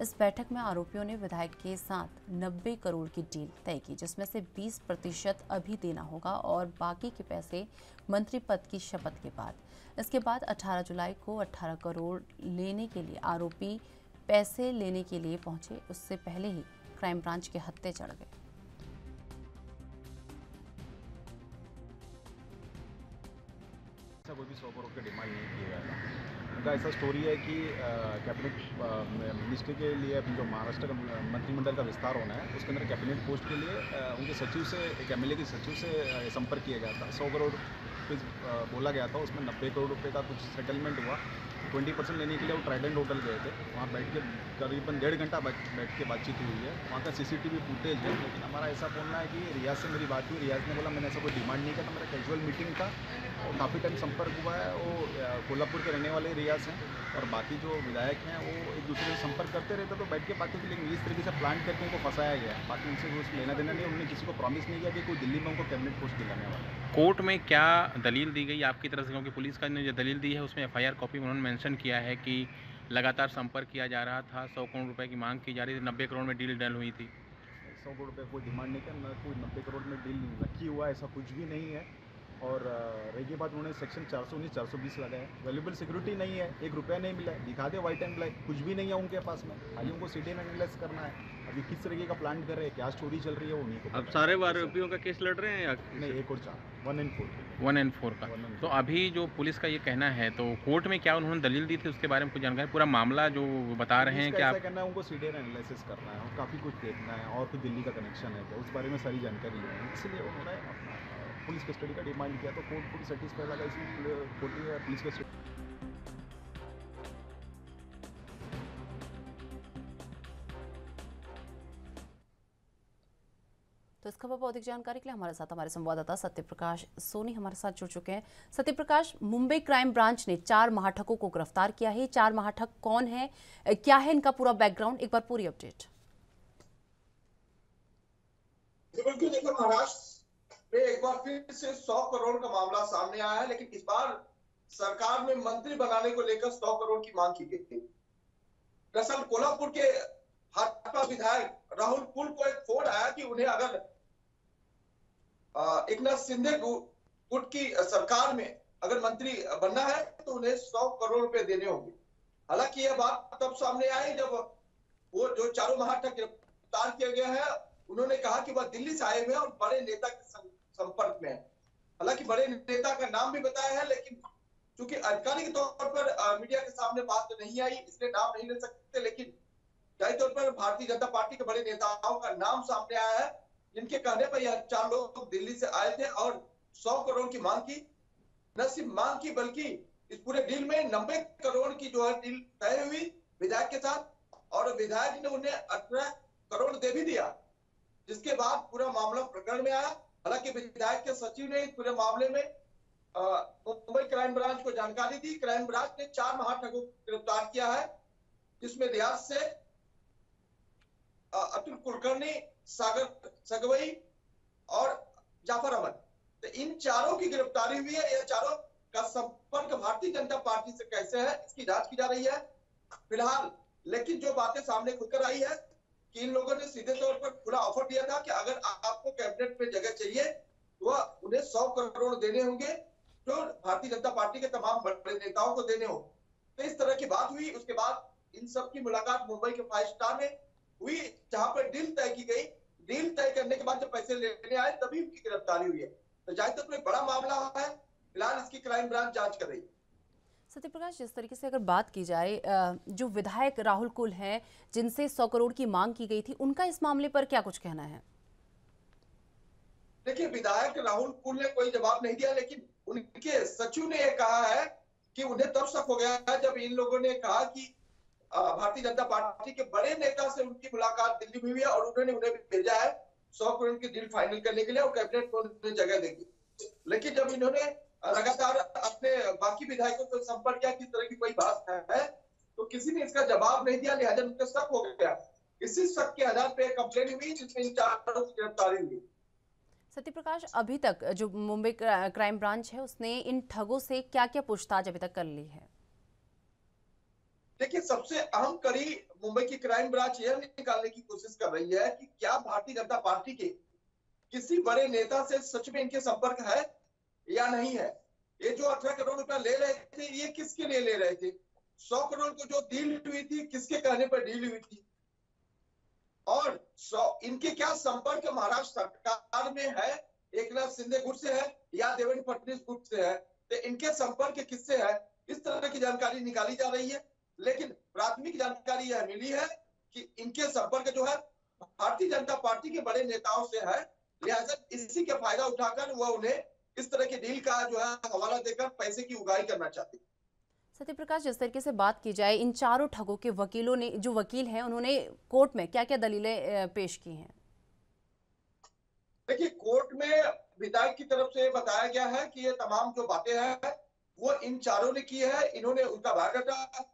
इस बैठक में आरोपियों ने विधायक के साथ 90 करोड़ की डील तय की, जिसमें से 20 प्रतिशत अभी देना होगा और बाकी के पैसे मंत्री पद की शपथ के बाद। इसके बाद 18 जुलाई को 18 करोड़ लेने के लिए, आरोपी पैसे लेने के लिए पहुँचे। उससे पहले ही क्राइम ब्रांच के हत्ते चढ़ गए। कोई भी सौ करोड़ का डिमांड नहीं किया गया उनका ऐसा स्टोरी है कि कैबिनेट मिनिस्ट्री के लिए जो महाराष्ट्र का मंत्रिमंडल का विस्तार होना है, उसके अंदर कैबिनेट पोस्ट के लिए उनके सचिव से, एक एमएलए के सचिव से संपर्क किया गया था। सौ करोड़ रुपीज़ बोला गया था, उसमें नब्बे करोड़ रुपये का कुछ सेटलमेंट हुआ। ट्वेंटी परसेंट लेने के लिए वो ट्राइडेंट होटल गए थे। वहाँ बैठ के करीबन डेढ़ घंटा बैठ के बातचीत हुई है। वहाँ का सीसीटीवी फुटेज है। लेकिन हमारा ऐसा बोलना है कि रियाज से मेरी बात हुई। रियाज ने बोला, मैंने ऐसा कोई डिमांड नहीं किया था, मेरा कैजुअल मीटिंग था। काफ़ी टाइम संपर्क हुआ है। वो कोल्हापुर के रहने वाले रियाज हैं और बाकी जो विधायक हैं वो एक दूसरे से संपर्क करते रहते तो बैठ के बातें थी लेकिन इस तरीके से प्लान करके उनको फंसाया गया है। बाकी उनसे कुछ लेना देना नहीं उन्होंने किसी को प्रॉमिस नहीं किया कि कोई दिल्ली में उनको कैबिनेट पोस्ट दिलाने वाला है। कोर्ट में क्या दलील दी गई आपकी तरफ़ से? क्योंकि पुलिस का ने जो दलील दी है उसमें एफआईआर कॉपी में उन्होंने मैंशन किया है कि लगातार संपर्क किया जा रहा था। सौ करोड़ रुपये की मांग की जा रही थी। नब्बे करोड़ में डील डल हुई थी। सौ करोड़ रुपये कोई डिमांड नहीं न कोई नब्बे करोड़ में डील रखी हुआ ऐसा कुछ भी नहीं है। और रही बात उन्होंने सेक्शन चार सौ उन्नीस चार सौ बीस लगाया वैल्यूबल सिक्योरिटी नहीं है एक रुपया नहीं मिला है। दिखा दे वाइट एंड ब्लैक कुछ भी नहीं है उनके पास में। खाली उनको सिटी एनालिस करना है। अभी किस तरीके का प्लान कर रहे हैं क्या स्टोरी चल रही है वो उन्हीं को अब सारे है। आरोपियों का केस लड़ रहे हैं या नहीं एक और चार। One and four one and four का। तो अभी जो पुलिस का ये कहना है तो कोर्ट में क्या उन्होंने दलील दी थी उसके बारे में कुछ जानकारी? पूरा मामला जो बता रहे हैं कि ऐसा आप करना है उनको सीडीएन एनालिसिस करना है और काफ़ी कुछ देखना है और कुछ दिल्ली का कनेक्शन है क्या उस बारे में सारी जानकारी लेनी है इसलिए उन्होंने अपना अ, पुलिस कस्टडी का डिमांड किया तो कोर्ट पूरी सेटिस्फाई लगा इसलिए कोर्ट ने पुलिस कस्टडी। तो इस खबर पर अधिक जानकारी के लिए हमारे साथ हमारे संवाददाता सत्यप्रकाश सोनी हमारे साथ जुड़ चुके हैं। सत्यप्रकाश मुंबई क्राइम ब्रांच ने चार महाठकों को गिरफ़्तार किया है। चार महाठक कौन है? क्या है इनका पूरा बैकग्राउंड एक बार पूरी अपडेट बिल्कुल देखिए महाराष्ट्र में एक बार फिर से सौ करोड़ का मामला सामने आया है, लेकिन इस बार सरकार में मंत्री बनाने को लेकर सौ करोड़ की मांग की गई थी। दरअसल कोल्हापुर के भाजपा विधायक राहुल कुल को एक फ़ोन आया कि उन्हें अगर एकनाथ शिंदे गु- गुट की सरकार में अगर मंत्री बनना है तो उन्हें सौ करोड़ रुपए देने होंगे। हालाँकि यह बात तब सामने आई जब वो, जो चारों महाठग गिरफ़्तार किया गया है, उन्होंने कहा कि वह दिल्ली से आए हुए हैं और बड़े नेता के सं- संपर्क में है। हालाँकि बड़े नेता का नाम भी बताया है, लेकिन क्योंकि आधिकारिक तौर पर मीडिया के सामने बात तो नहीं आई, इसलिए नाम नहीं ले सकते, लेकिन ज़ाहिर तौर पर भारतीय जनता पार्टी के बड़े नेताओं का नाम सामने आया है। जिनके कहने पर यह चार लोग दिल्ली से आए थे और सौ करोड़ की मांग की। न सिर्फ़ मांग की, बल्कि इस पूरे डील में नब्बे करोड़ की जो है डील तय हुई विधायक के साथ, और विधायक ने उन्हें अठारह करोड़ दे भी दिया, जिसके बाद पूरा मामला प्रकरण में आया। हालाँकि विधायक के सचिव ने इस पूरे मामले में मुंबई क्राइम ब्रांच को जानकारी दी। क्राइम ब्रांच ने चार महाठगों को गिरफ़्तार किया है, जिसमें रियाज से अतुल कुलकर्णी, सागर सगवई और जाफ़र अहमद। तो इन चारों की गिरफ्तारी हुई है। यह चारों का संपर्क भारतीय जनता पार्टी से कैसे है, इसकी जाँच की जा रही है फ़िलहाल। लेकिन जो बातें सामने खुलकर आई है कि इन लोगों ने सीधे तौर पर खुला ऑफ़र दिया था कि अगर आपको कैबिनेट में जगह चाहिए तो उन्हें सौ करोड़ देने होंगे, जो भारतीय जनता पार्टी के तमाम बड़े नेताओं को देने हो। तो इस तरह की बात हुई। उसके बाद इन सब की मुलाकात मुंबई के फाइव स्टार में हुई, जहाँ पर डील तय की गई। डील तय करने के बाद जब पैसे लेने आए, तभी उनकी गिरफ्तारी हुई है। तो ज़ाहिर तौर एक बड़ा मामला है। फ़िलहाल इसकी क्राइम ब्रांच जाँच कर रही है। सत्यप्रकाश, जिस तरीके से अगर बात की जाए जो विधायक राहुल कुल हैं, जिनसे सौ करोड़ की मांग की गई थी, उनका इस मामले पर क्या कुछ कहना है? देखिए, विधायक राहुल कुल ने कोई जवाब नहीं दिया, लेकिन उनके सचिव ने यह कहा है कि उन्हें तब शक हो गया है जब इन लोगों ने कहा कि भारतीय जनता पार्टी के बड़े नेता से उनकी मुलाकात दिल्ली में हुई है और उन्होंने उन्हें भेजा है सौ करोड़ की डील फाइनल करने के लिए और कैबिनेट में उन्हें जगह देगी लेकिन जब इन्होंने लगातार अपने बाकी विधायकों को संपर्क किया कि तरह की कोई बात है तो किसी ने इसका जवाब नहीं दिया लिहाजा उनका शक हो गया। इसी शक के आधार पे कंप्लेन हुई जिसमें इन चारों की गिरफ्तारी हुई। सत्यप्रकाश अभी तक जो मुंबई क्राइम ब्रांच है उसने इन ठगों से क्या क्या पूछताछ अभी तक कर ली है? देखिए सबसे अहम कड़ी मुंबई की क्राइम ब्रांच यह निकालने की कोशिश कर रही है कि क्या भारतीय जनता पार्टी के किसी बड़े नेता से सच में इनके संपर्क है या नहीं है? ये जो अठारह करोड़ रुपया ले रहे थे, ये किसके लिए ले रहे थे? सौ करोड़ को जो डील हुई थी, किसके कहने पर डील हुई थी? और सौ, इनके क्या संपर्क महाराष्ट्र सरकार में है? एक नाथ शिंदे गुट से है या देवेंद्र फडणवीस गुट से है? तो इनके संपर्क किससे है? इस तरह की जानकारी निकाली जा रही है। लेकिन प्राथमिक जानकारी यह मिली है कि इनके संपर्क जो है, भारतीय जनता पार्टी के बड़े नेताओं से है। लिहाजा इसी के फ़ायदा उठाकर वह उन्हें इस तरह की डील का जो है हवाला देकर पैसे की उगाही करना चाहते हैं? सत्यप्रकाश जिस तरीके से बात की जाए इन चारों ठगों के वकीलों ने जो वकील हैं उन्होंने कोर्ट में क्या क्या दलीलें पेश की हैं? देखिए कोर्ट में विधायक की तरफ़ से बताया गया है कि ये तमाम जो बातें हैं वो इन चारों ने की है। इन्होंने उनका बायोडाटा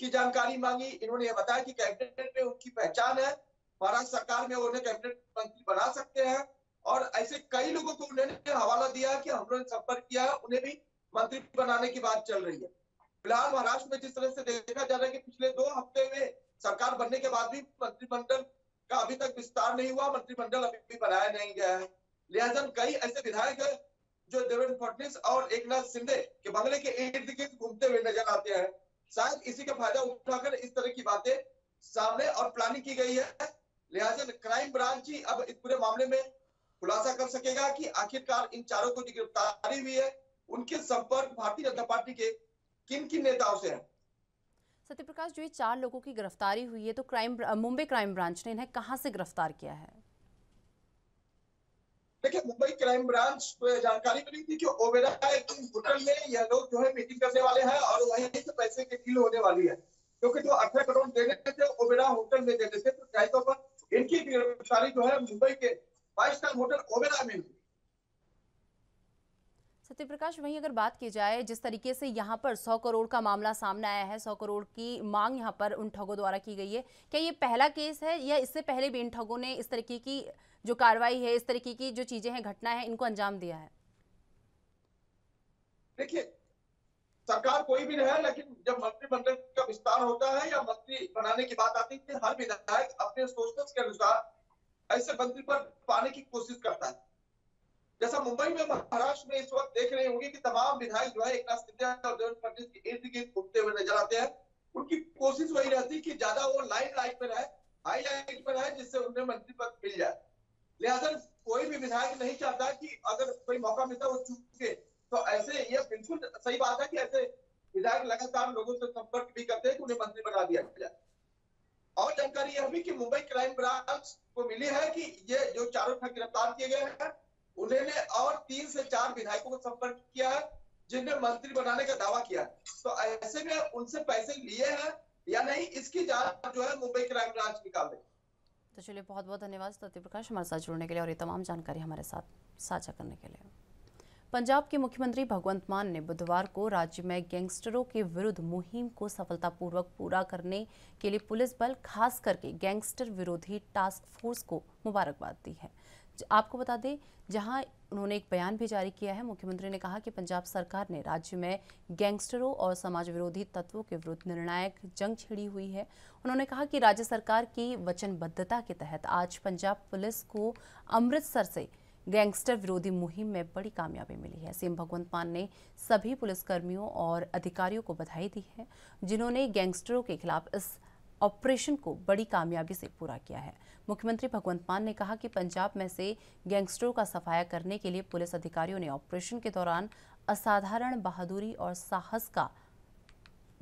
की जानकारी मांगी। इन्होंने ये बताया कि कैबिनेट में उनकी पहचान है। महाराष्ट्र सरकार में उन्हें कैबिनेट मंत्री बना सकते हैं। और ऐसे कई लोगों को उन्होंने हवाला दिया कि हम लोगों ने संपर्क किया है, उन्हें भी मंत्री बनाने की बात चल रही है। फ़िलहाल महाराष्ट्र में जिस तरह से देखा जा रहा है कि पिछले दो हफ़्ते में सरकार बनने के बाद भी मंत्रिमंडल का अभी तक विस्तार नहीं हुआ, मंत्रिमंडल अभी भी बनाया नहीं गया है। लिहाजा कई ऐसे विधायक हैं जो देवेंद्र फडणवीस और एक नाथ शिंदे के बंगले के इर्द गिर्द घूमते हुए नज़र आते हैं। शायद इसी का फ़ायदा उठाकर इस तरह की बातें सामने और प्लानिंग की गई है। लिहाजा क्राइम ब्रांच ही अब इस पूरे मामले में खुलासा कर सकेगा कि आखिरकार इन चारों को जो गिरफ्तारी हुई है उनके संपर्क भारतीय जनता पार्टी के किन किन नेताओं से है? सत्यप्रकाश जो ये चार लोगों की गिरफ्तारी हुई है तो क्राइम मुंबई क्राइम ब्रांच ने इन्हें कहाँ से गिरफ़्तार किया है? देखिए मुंबई क्राइम ब्रांच को जानकारी मिली थी कि ओबेरा एक होटल में यह लोग जो है मीटिंग करने वाले हैं और वहीं से पैसे की डील होने वाली है। क्योंकि जो अठारह करोड़ देने थे ओबेरा होटल में देने थे तो ज़ाहिर तौर पर इनकी गिरफ्तारी जो है मुंबई के फाइव स्टार होटल ओबेरा में सत्यप्रकाश वहीं अगर बात की जाए जिस तरीके से यहाँ पर सौ करोड़ का मामला सामने आया है सौ करोड़ की मांग यहाँ पर उन ठगों द्वारा की गई है क्या ये पहला केस है या इससे पहले भी इन ठगों ने इस तरीके की जो कार्रवाई है इस तरीके की जो चीज़ें हैं घटना है इनको अंजाम दिया है? देखिए सरकार कोई भी रहे लेकिन जब मंत्रिमंडल का विस्तार होता है या मंत्री बनाने की बात आती है हर विधायक अपने सोचने के अनुसार ऐसे मंत्री पर पाने की कोशिश करता है। जैसा मुंबई में, महाराष्ट्र में इस वक्त देख रहे होंगे कि तमाम विधायक जो है, एक नाथ शिंदे और देवेंद्र फडणवीस के इर्द गिर्द घूमते हुए नज़र आते हैं। उनकी कोशिश वही रहती है कि ज़्यादा वो लाइन लाइट में रहे हाई लाइट में रहे, जिससे उन्हें मंत्री पद मिल जाए। लिहाजा कोई भी विधायक नहीं चाहता कि अगर कोई मौका मिलता वो चूके तो ऐसे ये बिल्कुल सही बात है कि ऐसे विधायक लगातार लोगों से संपर्क भी करते हैं कि उन्हें मंत्री बना दिया जाए। और जानकारी यह भी कि मुंबई क्राइम ब्रांच को मिली है कि ये जो चारों ठग गिरफ़्तार किए गए हैं, उन्होंने और तीन से चार विधायकों को संपर्क किया है जिन्हें मंत्री बनाने का दावा किया तो ऐसे में उनसे पैसे लिए हैं या नहीं, इसकी जाँच जो है मुंबई क्राइम ब्रांच निकाल रही तो चलिए बहुत बहुत धन्यवाद सत्य प्रकाश हमारे साथ जुड़ने के लिए और ये तमाम जानकारी हमारे साथ साझा करने के लिए। पंजाब के मुख्यमंत्री भगवंत मान ने बुधवार को राज्य में गैंगस्टरों के विरुद्ध मुहिम को सफलतापूर्वक पूरा करने के लिए पुलिस बल, खास करके गैंगस्टर विरोधी टास्क फोर्स को मुबारकबाद दी है। आपको बता दें, जहाँ उन्होंने एक बयान भी जारी किया है, मुख्यमंत्री ने कहा कि पंजाब सरकार ने राज्य में गैंगस्टरों और समाज विरोधी तत्वों के विरुद्ध निर्णायक जंग छिड़ी हुई है। उन्होंने कहा कि राज्य सरकार की वचनबद्धता के तहत आज पंजाब पुलिस को अमृतसर से गैंगस्टर विरोधी मुहिम में बड़ी कामयाबी मिली है। सीएम भगवंत मान ने सभी पुलिसकर्मियों और अधिकारियों को बधाई दी है, जिन्होंने गैंगस्टरों के खिलाफ इस ऑपरेशन को बड़ी कामयाबी से पूरा किया है। मुख्यमंत्री भगवंत मान ने कहा कि पंजाब में से गैंगस्टरों का सफाया करने के लिए पुलिस अधिकारियों ने ऑपरेशन के दौरान असाधारण बहादुरी और साहस का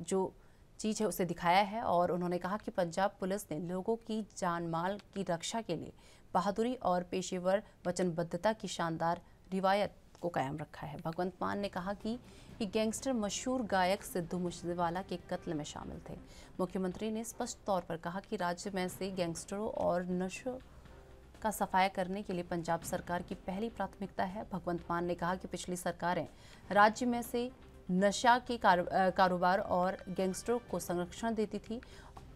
जो चीज़ है उसे दिखाया है और उन्होंने कहा कि पंजाब पुलिस ने लोगों की जान माल की रक्षा के लिए बहादुरी और पेशेवर वचनबद्धता की शानदार रिवायत को कायम रखा है। भगवंत मान ने कहा कि ये गैंगस्टर मशहूर गायक सिद्धू मूसेवाला के कत्ल में शामिल थे। मुख्यमंत्री ने स्पष्ट तौर पर कहा कि राज्य में से गैंगस्टरों और नशों का सफाया करने के लिए पंजाब सरकार की पहली प्राथमिकता है। भगवंत मान ने कहा कि पिछली सरकारें राज्य में से नशा के कारोबार और गैंगस्टरों को संरक्षण देती थी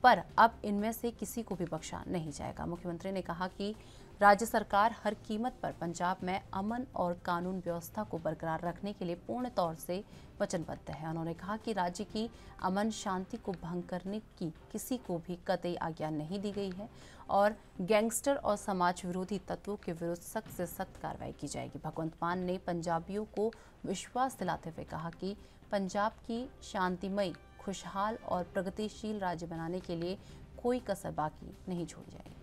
पर अब इनमें से किसी को भी बख्शा नहीं जाएगा। मुख्यमंत्री ने कहा कि राज्य सरकार हर कीमत पर पंजाब में अमन और कानून व्यवस्था को बरकरार रखने के लिए पूर्ण तौर से वचनबद्ध है। उन्होंने कहा कि राज्य की अमन शांति को भंग करने की किसी को भी कतई आज्ञा नहीं दी गई है और गैंगस्टर और समाज विरोधी तत्वों के विरुद्ध सख्त से सख्त कार्रवाई की जाएगी। भगवंत मान ने पंजाबियों को विश्वास दिलाते हुए कहा कि पंजाब की शांतिमय खुशहाल और प्रगतिशील राज्य बनाने के लिए कोई कसर बाकी नहीं छोड़ी जाएगी।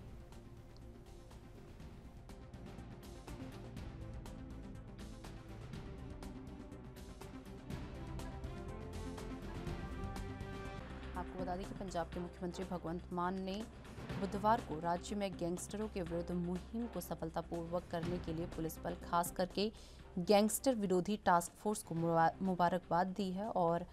आपको बता दें कि पंजाब के मुख्यमंत्री भगवंत मान ने बुधवार को राज्य में गैंगस्टरों के विरुद्ध मुहिम को सफलतापूर्वक करने के लिए पुलिस बल, खास करके गैंगस्टर विरोधी टास्क फोर्स को मुबारकबाद दी है और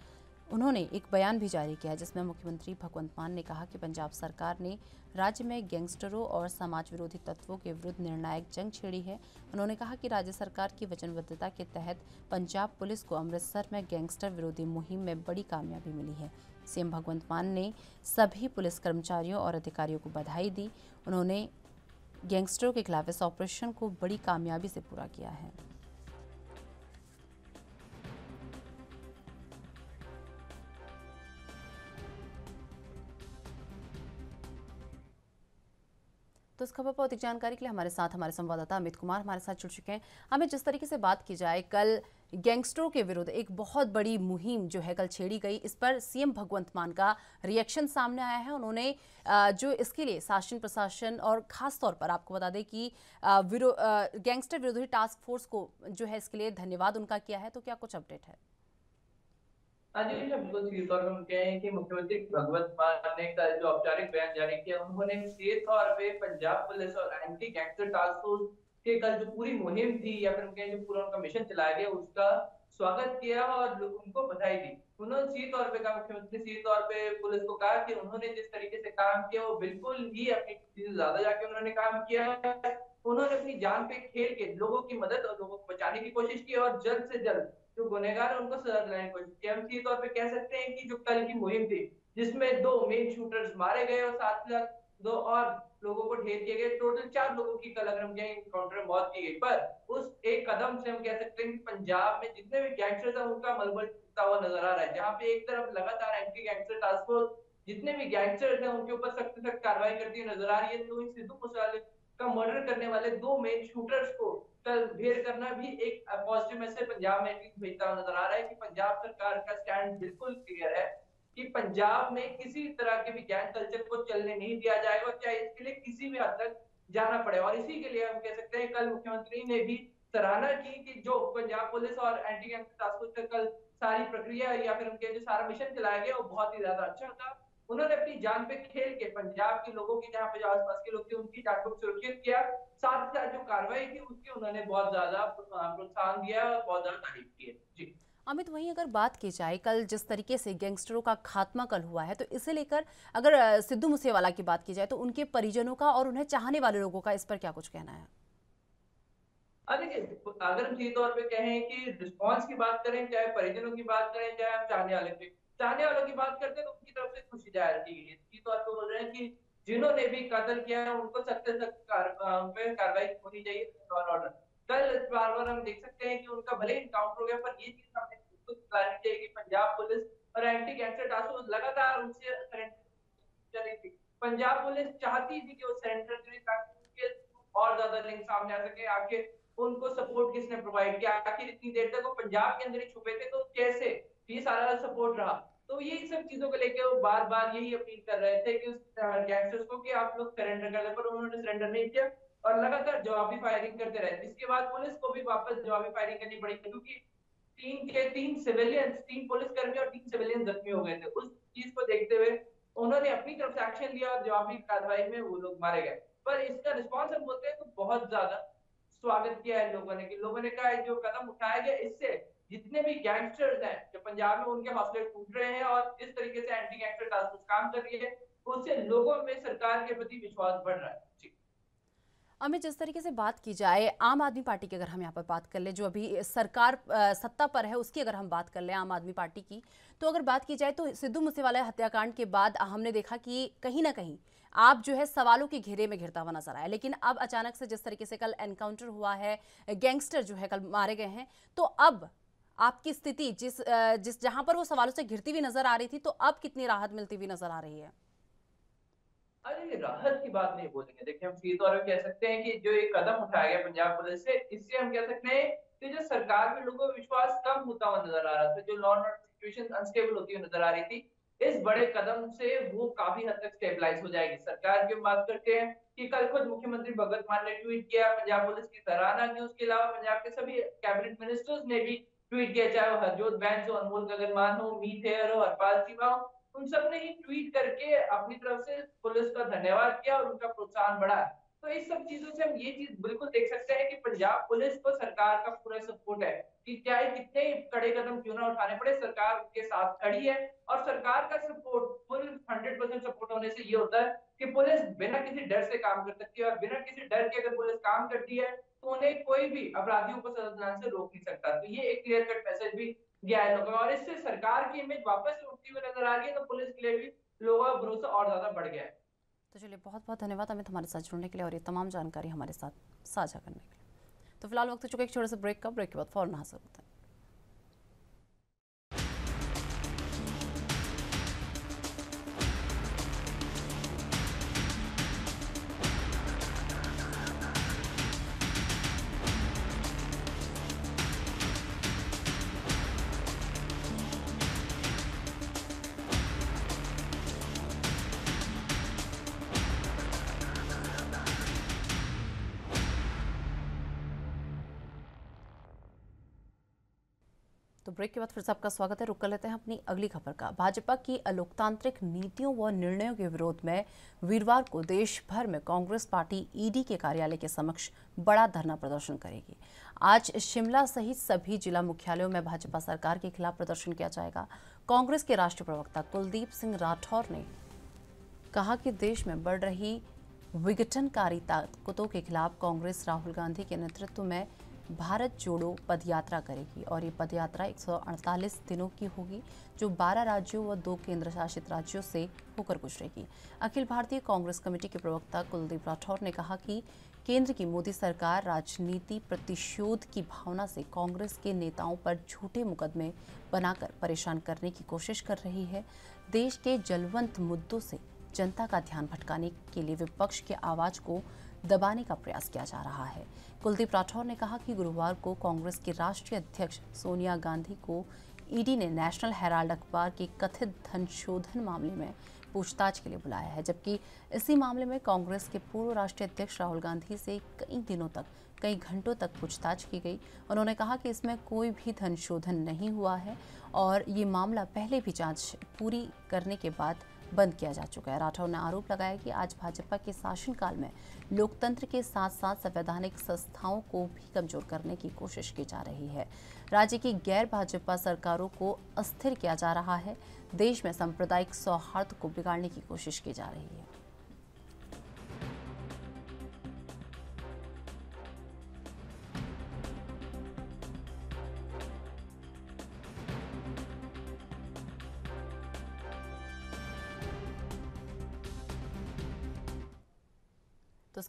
उन्होंने एक बयान भी जारी किया जिसमें मुख्यमंत्री भगवंत मान ने कहा कि पंजाब सरकार ने राज्य में गैंगस्टरों और समाज विरोधी तत्वों के विरुद्ध निर्णायक जंग छेड़ी है। उन्होंने कहा कि राज्य सरकार की वचनबद्धता के तहत पंजाब पुलिस को अमृतसर में गैंगस्टर विरोधी मुहिम में बड़ी कामयाबी मिली है। सीएम भगवंत मान ने सभी पुलिस कर्मचारियों और अधिकारियों को बधाई दी। उन्होंने गैंगस्टरों के खिलाफ इस ऑपरेशन को बड़ी कामयाबी से पूरा किया है। तो इस खबर पर अधिक जानकारी के लिए हमारे साथ हमारे संवाददाता अमित कुमार हमारे साथ जुड़ चुके हैं। हमें जिस तरीके से बात की जाए कल गैंगस्टरों के विरुद्ध एक बहुत बड़ी मुहिम जो है कल छेड़ी गई इस पर सीएम भगवंत मान का रिएक्शन सामने आया है। उन्होंने जो इसके लिए शासन प्रशासन और खास तौर पर आपको बता दें कि विरो, गैंगस्टर विरोधी टास्क फोर्स को जो है इसके लिए धन्यवाद उनका किया है। तो क्या कुछ अपडेट है? बिल्कुल सीधे तौर पर हम कहें कि मुख्यमंत्री भगवत मान ने कल जो औपचारिक बयान जारी किया। उन्होंने सीधे तौर पे पंजाब पुलिस और एंटी गैंगस्टर टास्क फोर्स के कल जो पूरी मुहिम थी या फिर उनके जो पूरा उनका मिशन चलाया गया, उसका स्वागत किया और उनको बधाई दी। उन्होंने सीधे तौर पे कहा मुख्यमंत्री सीधे तौर पे पुलिस को कहा कि उन्होंने जिस तरीके से काम किया, वो बिल्कुल ही अपनी ज़्यादा जाके उन्होंने काम किया उन्होंने अपनी जान पे खेल के लोगों की मदद और लोगों को बचाने की कोशिश की और जल्द से जल्द जो गुनेगार उनको सजा दिलाने की कोशिश की हम सीधे तौर पे कह सकते हैं कि जो कल की मुहिम थी, जिसमें दो मेन शूटर्स मारे गए और साथ ही साथ दो और लोगों को ढेर किए गए टोटल चार लोगों की कल अगर हम कहें इनकाउंटर में मौत की गई। पर उस एक कदम से हम कह सकते हैं कि पंजाब में जितने भी गैंगस्टर्स हैं, उनका मलबल टूटता हुआ नज़र आ रहा है। जहाँ पे एक तरफ़ लगातार एंटी गैंगस्टर टास्क फोर्स जितने भी गैंगस्टर्स हैं, उनके ऊपर सख्त सख्त कार्रवाई करती हुई नज़र आ रही है। तो इन सिद्धू मुसाले का मर्डर करने वाले दो मेन शूटर्स को भेड़ करना भी एक पॉजिटिव मैसेज पंजाब में भेजता हुआ नज़र आ रहा है कि पंजाब सरकार का स्टैंड बिल्कुल क्लियर है कि पंजाब में किसी तरह के भी गैंग कल्चर को चलने नहीं दिया जाएगा चाहे इसके लिए किसी भी हद तक जाना पड़े और इसी के लिए हम कह सकते हैं, कल मुख्यमंत्री ने भी सराहना की कि जो पंजाब पुलिस और एंटी गैंग टास्क फोर्स का कल सारी प्रक्रिया या फिर उनके जो सारा मिशन चलाया गया, वो बहुत ही ज़्यादा अच्छा था। उन्होंने अपनी जान पे खेल के, पंजाब के लोगों की, जहाँ पे आसपास के लोग थे, उनकी जान को सुरक्षित किया। साथ ही साथ जो कार्रवाई थी उसके उन्होंने बहुत ज़्यादा प्रोत्साहन दिया और बहुत ज़्यादा तारीफ़ की है। जी। अमित वहीं अगर बात की जाए कल जिस तरीके से गैंगस्टरों का खात्मा कल हुआ है तो इसे लेकर अगर सिद्धू मूसेवाला की बात की जाए तो उनके परिजनों का और उन्हें चाहने वाले लोगों का इस पर क्या कुछ कहना है? देखिए अगर हम सीधे तौर पे कहें कि रिस्पांस की बात करें चाहे परिजनों की बात करें चाहे हम चाहने वाले की चाहने वालों की बात करते हैं तो उनकी तरफ़ से खुशी ज़ाहिर की गई सीधे तौर पे बोल रहे हैं कि जिन्होंने भी कत्ल किया है, उनको सख्त सख्त कार्रवाई होनी चाहिए कल बार बार हम देख सकते हैं कि उनका भले इनकाउंटर हो गया, पर ये चीज़ हमने बतानी चाहिए कि पंजाब पुलिस और एंटी गैंगस्टर टास्क फोर्स लगातार उनसे सरेंडर पंजाब पुलिस चाहती थी कि वो सरेंडर करें ताकि उनके और ज़्यादा लिंक सामने आ सके। आखिर उनको सपोर्ट किसने प्रोवाइड किया? आखिर इतनी देर तक वो पंजाब के अंदर ही छुपे थे तो कैसे? ये सारा सपोर्ट रहा। तो यही सब चीज़ों को लेकर वो बार बार यही अपील कर रहे थे कि उस गैंगस्टर्स को कि आप लोग सरेंडर कर पर उन्होंने सरेंडर नहीं किया और लगातार जवाबी फायरिंग करते रहे। जिसके बाद पुलिस को भी वापस जवाबी फायरिंग करनी पड़ी क्योंकि तीन के तीन सिविलियंस तीन पुलिसकर्मी और तीन सिविलियन जख्मी हो गए थे। उस चीज़ को देखते हुए उन्होंने अपनी तरफ़ से एक्शन लिया और जवाबी कार्रवाई में वो लोग मारे गए। पर इसका रिस्पॉन्स हम बोलते हैं तो बहुत ज़्यादा स्वागत किया है लोगों ने कि लोगों ने कहा जो कदम उठाया गया। इससे जितने भी गैंगस्टर्स हैं पंजाब में उनके हौसले टूट रहे हैं और इस तरीके से एंटी गैंगस्टर टास्क फोर्स काम कर रही है। उससे लोगों में सरकार के प्रति विश्वास बढ़ रहा है। अमित, जिस तरीके से बात की जाए, आम आदमी पार्टी की अगर हम यहाँ पर बात कर ले, जो अभी सरकार सत्ता पर है, उसकी अगर हम बात कर ले आम आदमी पार्टी की तो अगर बात की जाए तो सिद्धू मूसेवाला हत्याकांड के बाद हमने देखा कि कहीं ना कहीं आप जो है सवालों के घेरे में घिरता हुआ नज़र आया। लेकिन अब अचानक से जिस तरीके से कल एनकाउंटर हुआ है, गैंगस्टर जो है कल मारे गए हैं तो अब आपकी स्थिति, जिस जिस, जहाँ पर वो सवालों से घिरती हुई नज़र आ रही थी तो अब कितनी राहत मिलती हुई नज़र आ रही है? अरे राहत की बात नहीं बोलेंगे। देखिए, हम सीधे तौर पर कह सकते हैं कि जो एक कदम उठाया गया पंजाब पुलिस से, इससे हम कह सकते हैं कि जो सरकार में लोगों का विश्वास कम होता हुआ नज़र आ रहा था, जो लॉ एंड सिचुएशन अनस्टेबल होती हुई नज़र आ रही थी, इस बड़े कदम से वो काफ़ी हद तक स्टेबलाइज हो जाएगी। सरकार की बात करते हैं कि कल खुद मुख्यमंत्री भगत मान ने ट्वीट किया, पंजाब पुलिस की सराहना की, उसके अलावा पंजाब के सभी कैबिनेट मिनिस्टर्स ने भी ट्वीट किया चाहे वो हरजोत बैंस हो अनमोल गगनमान हो, मीत हेयर हो, हरपाल चीमा हो, उन सबने ही ट्वीट करके अपनी तरफ़ से पुलिस का धन्यवाद किया और उनका प्रोत्साहन बढ़ाया। तो इस सब चीज़ों से हम ये चीज़ बिल्कुल देख सकते हैं कि पंजाब पुलिस को सरकार का पूरा सपोर्ट है कि चाहे कितने कड़े कदम क्यों ना उठाने पड़े। सरकार उनके साथ खड़ी है और सरकार का support, full hundred percent support होने से ये होता है कि पुलिस बिना किसी डर से काम कर सकती है और बिना किसी डर के अगर पुलिस काम करती है तो उन्हें कोई भी अपराधियों को सजा से रोक नहीं सकता। तो ये एक क्लियर कट मैसेज भी गया है लोगों और इससे सरकार की इमेज वापस उठती हुई नज़र आ रही है तो पुलिस के लिए भी लोगों का भरोसा और ज़्यादा बढ़ गया है। तो चलिए बहुत बहुत धन्यवाद अमित हमारे साथ जुड़ने के लिए और ये तमाम जानकारी हमारे साथ साझा करने के लिए। तो फ़िलहाल वक्त चुके एक छोटे से ब्रेक का। ब्रेक के बाद फ़ौरन हासिल होता है। ब्रेक के बाद फिर से आपका स्वागत है। रुक कर लेते हैं अपनी अगली खबर का। भाजपा की अलोकतांत्रिक नीतियों व निर्णयों के विरोध में वीरवार को देश भर में कांग्रेस पार्टी ईडी के कार्यालय के समक्ष बड़ा धरना प्रदर्शन करेगी। आज शिमला सहित सभी जिला मुख्यालयों में भाजपा सरकार के खिलाफ प्रदर्शन किया जाएगा। कांग्रेस के राष्ट्रीय प्रवक्ता कुलदीप सिंह राठौर ने कहा कि देश में बढ़ रही विघटनकारी ताकतों के खिलाफ कांग्रेस राहुल गांधी के नेतृत्व में भारत जोड़ो पदयात्रा करेगी और ये पदयात्रा 148 दिनों की होगी, जो 12 राज्यों व दो केंद्र शासित राज्यों से होकर गुजरेगी। अखिल भारतीय कांग्रेस कमेटी के प्रवक्ता कुलदीप राठौर ने कहा कि केंद्र की मोदी सरकार राजनीति प्रतिशोध की भावना से कांग्रेस के नेताओं पर झूठे मुकदमे बनाकर परेशान करने की कोशिश कर रही है। देश के जलवंत मुद्दों से जनता का ध्यान भटकाने के लिए विपक्ष के आवाज़ को दबाने का प्रयास किया जा रहा है। कुलदीप राठौर ने कहा कि गुरुवार को कांग्रेस की राष्ट्रीय अध्यक्ष सोनिया गांधी को ईडी ने नेशनल हेराल्ड अखबार के कथित धन शोधन मामले में पूछताछ के लिए बुलाया है, जबकि इसी मामले में कांग्रेस के पूर्व राष्ट्रीय अध्यक्ष राहुल गांधी से कई दिनों तक, कई घंटों तक पूछताछ की गई। उन्होंने कहा कि इसमें कोई भी धन शोधन नहीं हुआ है और ये मामला पहले भी जाँच पूरी करने के बाद बंद किया जा चुका है। राठौर ने आरोप लगाया कि आज भाजपा के शासनकाल में लोकतंत्र के साथ साथ संवैधानिक संस्थाओं को भी कमज़ोर करने की कोशिश की जा रही है। राज्य की गैर भाजपा सरकारों को अस्थिर किया जा रहा है। देश में सांप्रदायिक सौहार्द को बिगाड़ने की कोशिश की जा रही है।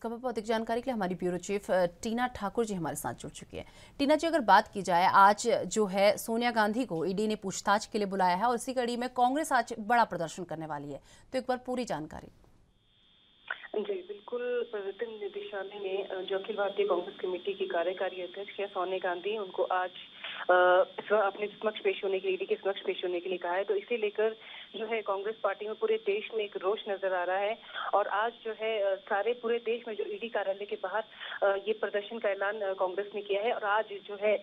खबर पर अधिक जानकारी के लिए हमारी ब्यूरो चीफ टीना ठाकुर जी हमारे साथ जुड़ चुकी है। टीना जी, अगर बात की जाए, आज जो है सोनिया गांधी को ईडी ने पूछताछ के लिए बुलाया है और इसी कड़ी में कांग्रेस आज बड़ा प्रदर्शन करने वाली है। तो एक बार पूरी जानकारी। जी, बिल्कुल प्रवर्तन निदेशालय ने जो अखिल भारतीय कांग्रेस कमेटी की कार्यकारी अध्यक्ष है सोनिया गांधी, उनको आज अपने समक्ष पेश होने के लिए ईडी के समक्ष पेश होने के लिए कहा है। तो इसे लेकर जो है कांग्रेस पार्टी में पूरे देश में एक रोष नज़र आ रहा है और आज जो है सारे पूरे देश में जो ईडी कार्यालय के बाहर ये प्रदर्शन का ऐलान कांग्रेस ने किया है। और आज जो है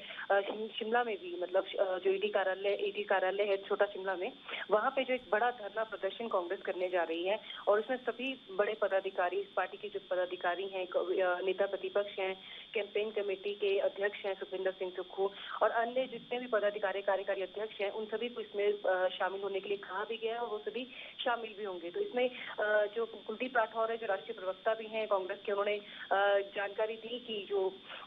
शिमला में भी मतलब जो ईडी कार्यालय ईडी कार्यालय है छोटा शिमला में, वहाँ पे जो एक बड़ा धरना प्रदर्शन कांग्रेस करने जा रही है और उसमें सभी बड़े पदाधिकारी, इस पार्टी के जो पदाधिकारी हैं नेता प्रतिपक्ष हैं, कैंपेन कमेटी के अध्यक्ष हैं सुखविंदर सिंह सुक्खू और अन्य जितने भी पदाधिकारी, कार्यकारी अध्यक्ष हैं, उन सभी को इसमें शामिल होने के लिए कहा भी गया है और वो सभी शामिल भी होंगे। तो इसमें जो कुलदीप राठौर है, जो राष्ट्रीय प्रवक्ता भी हैं, कांग्रेस के उन्होंने जानकारी दी कि जो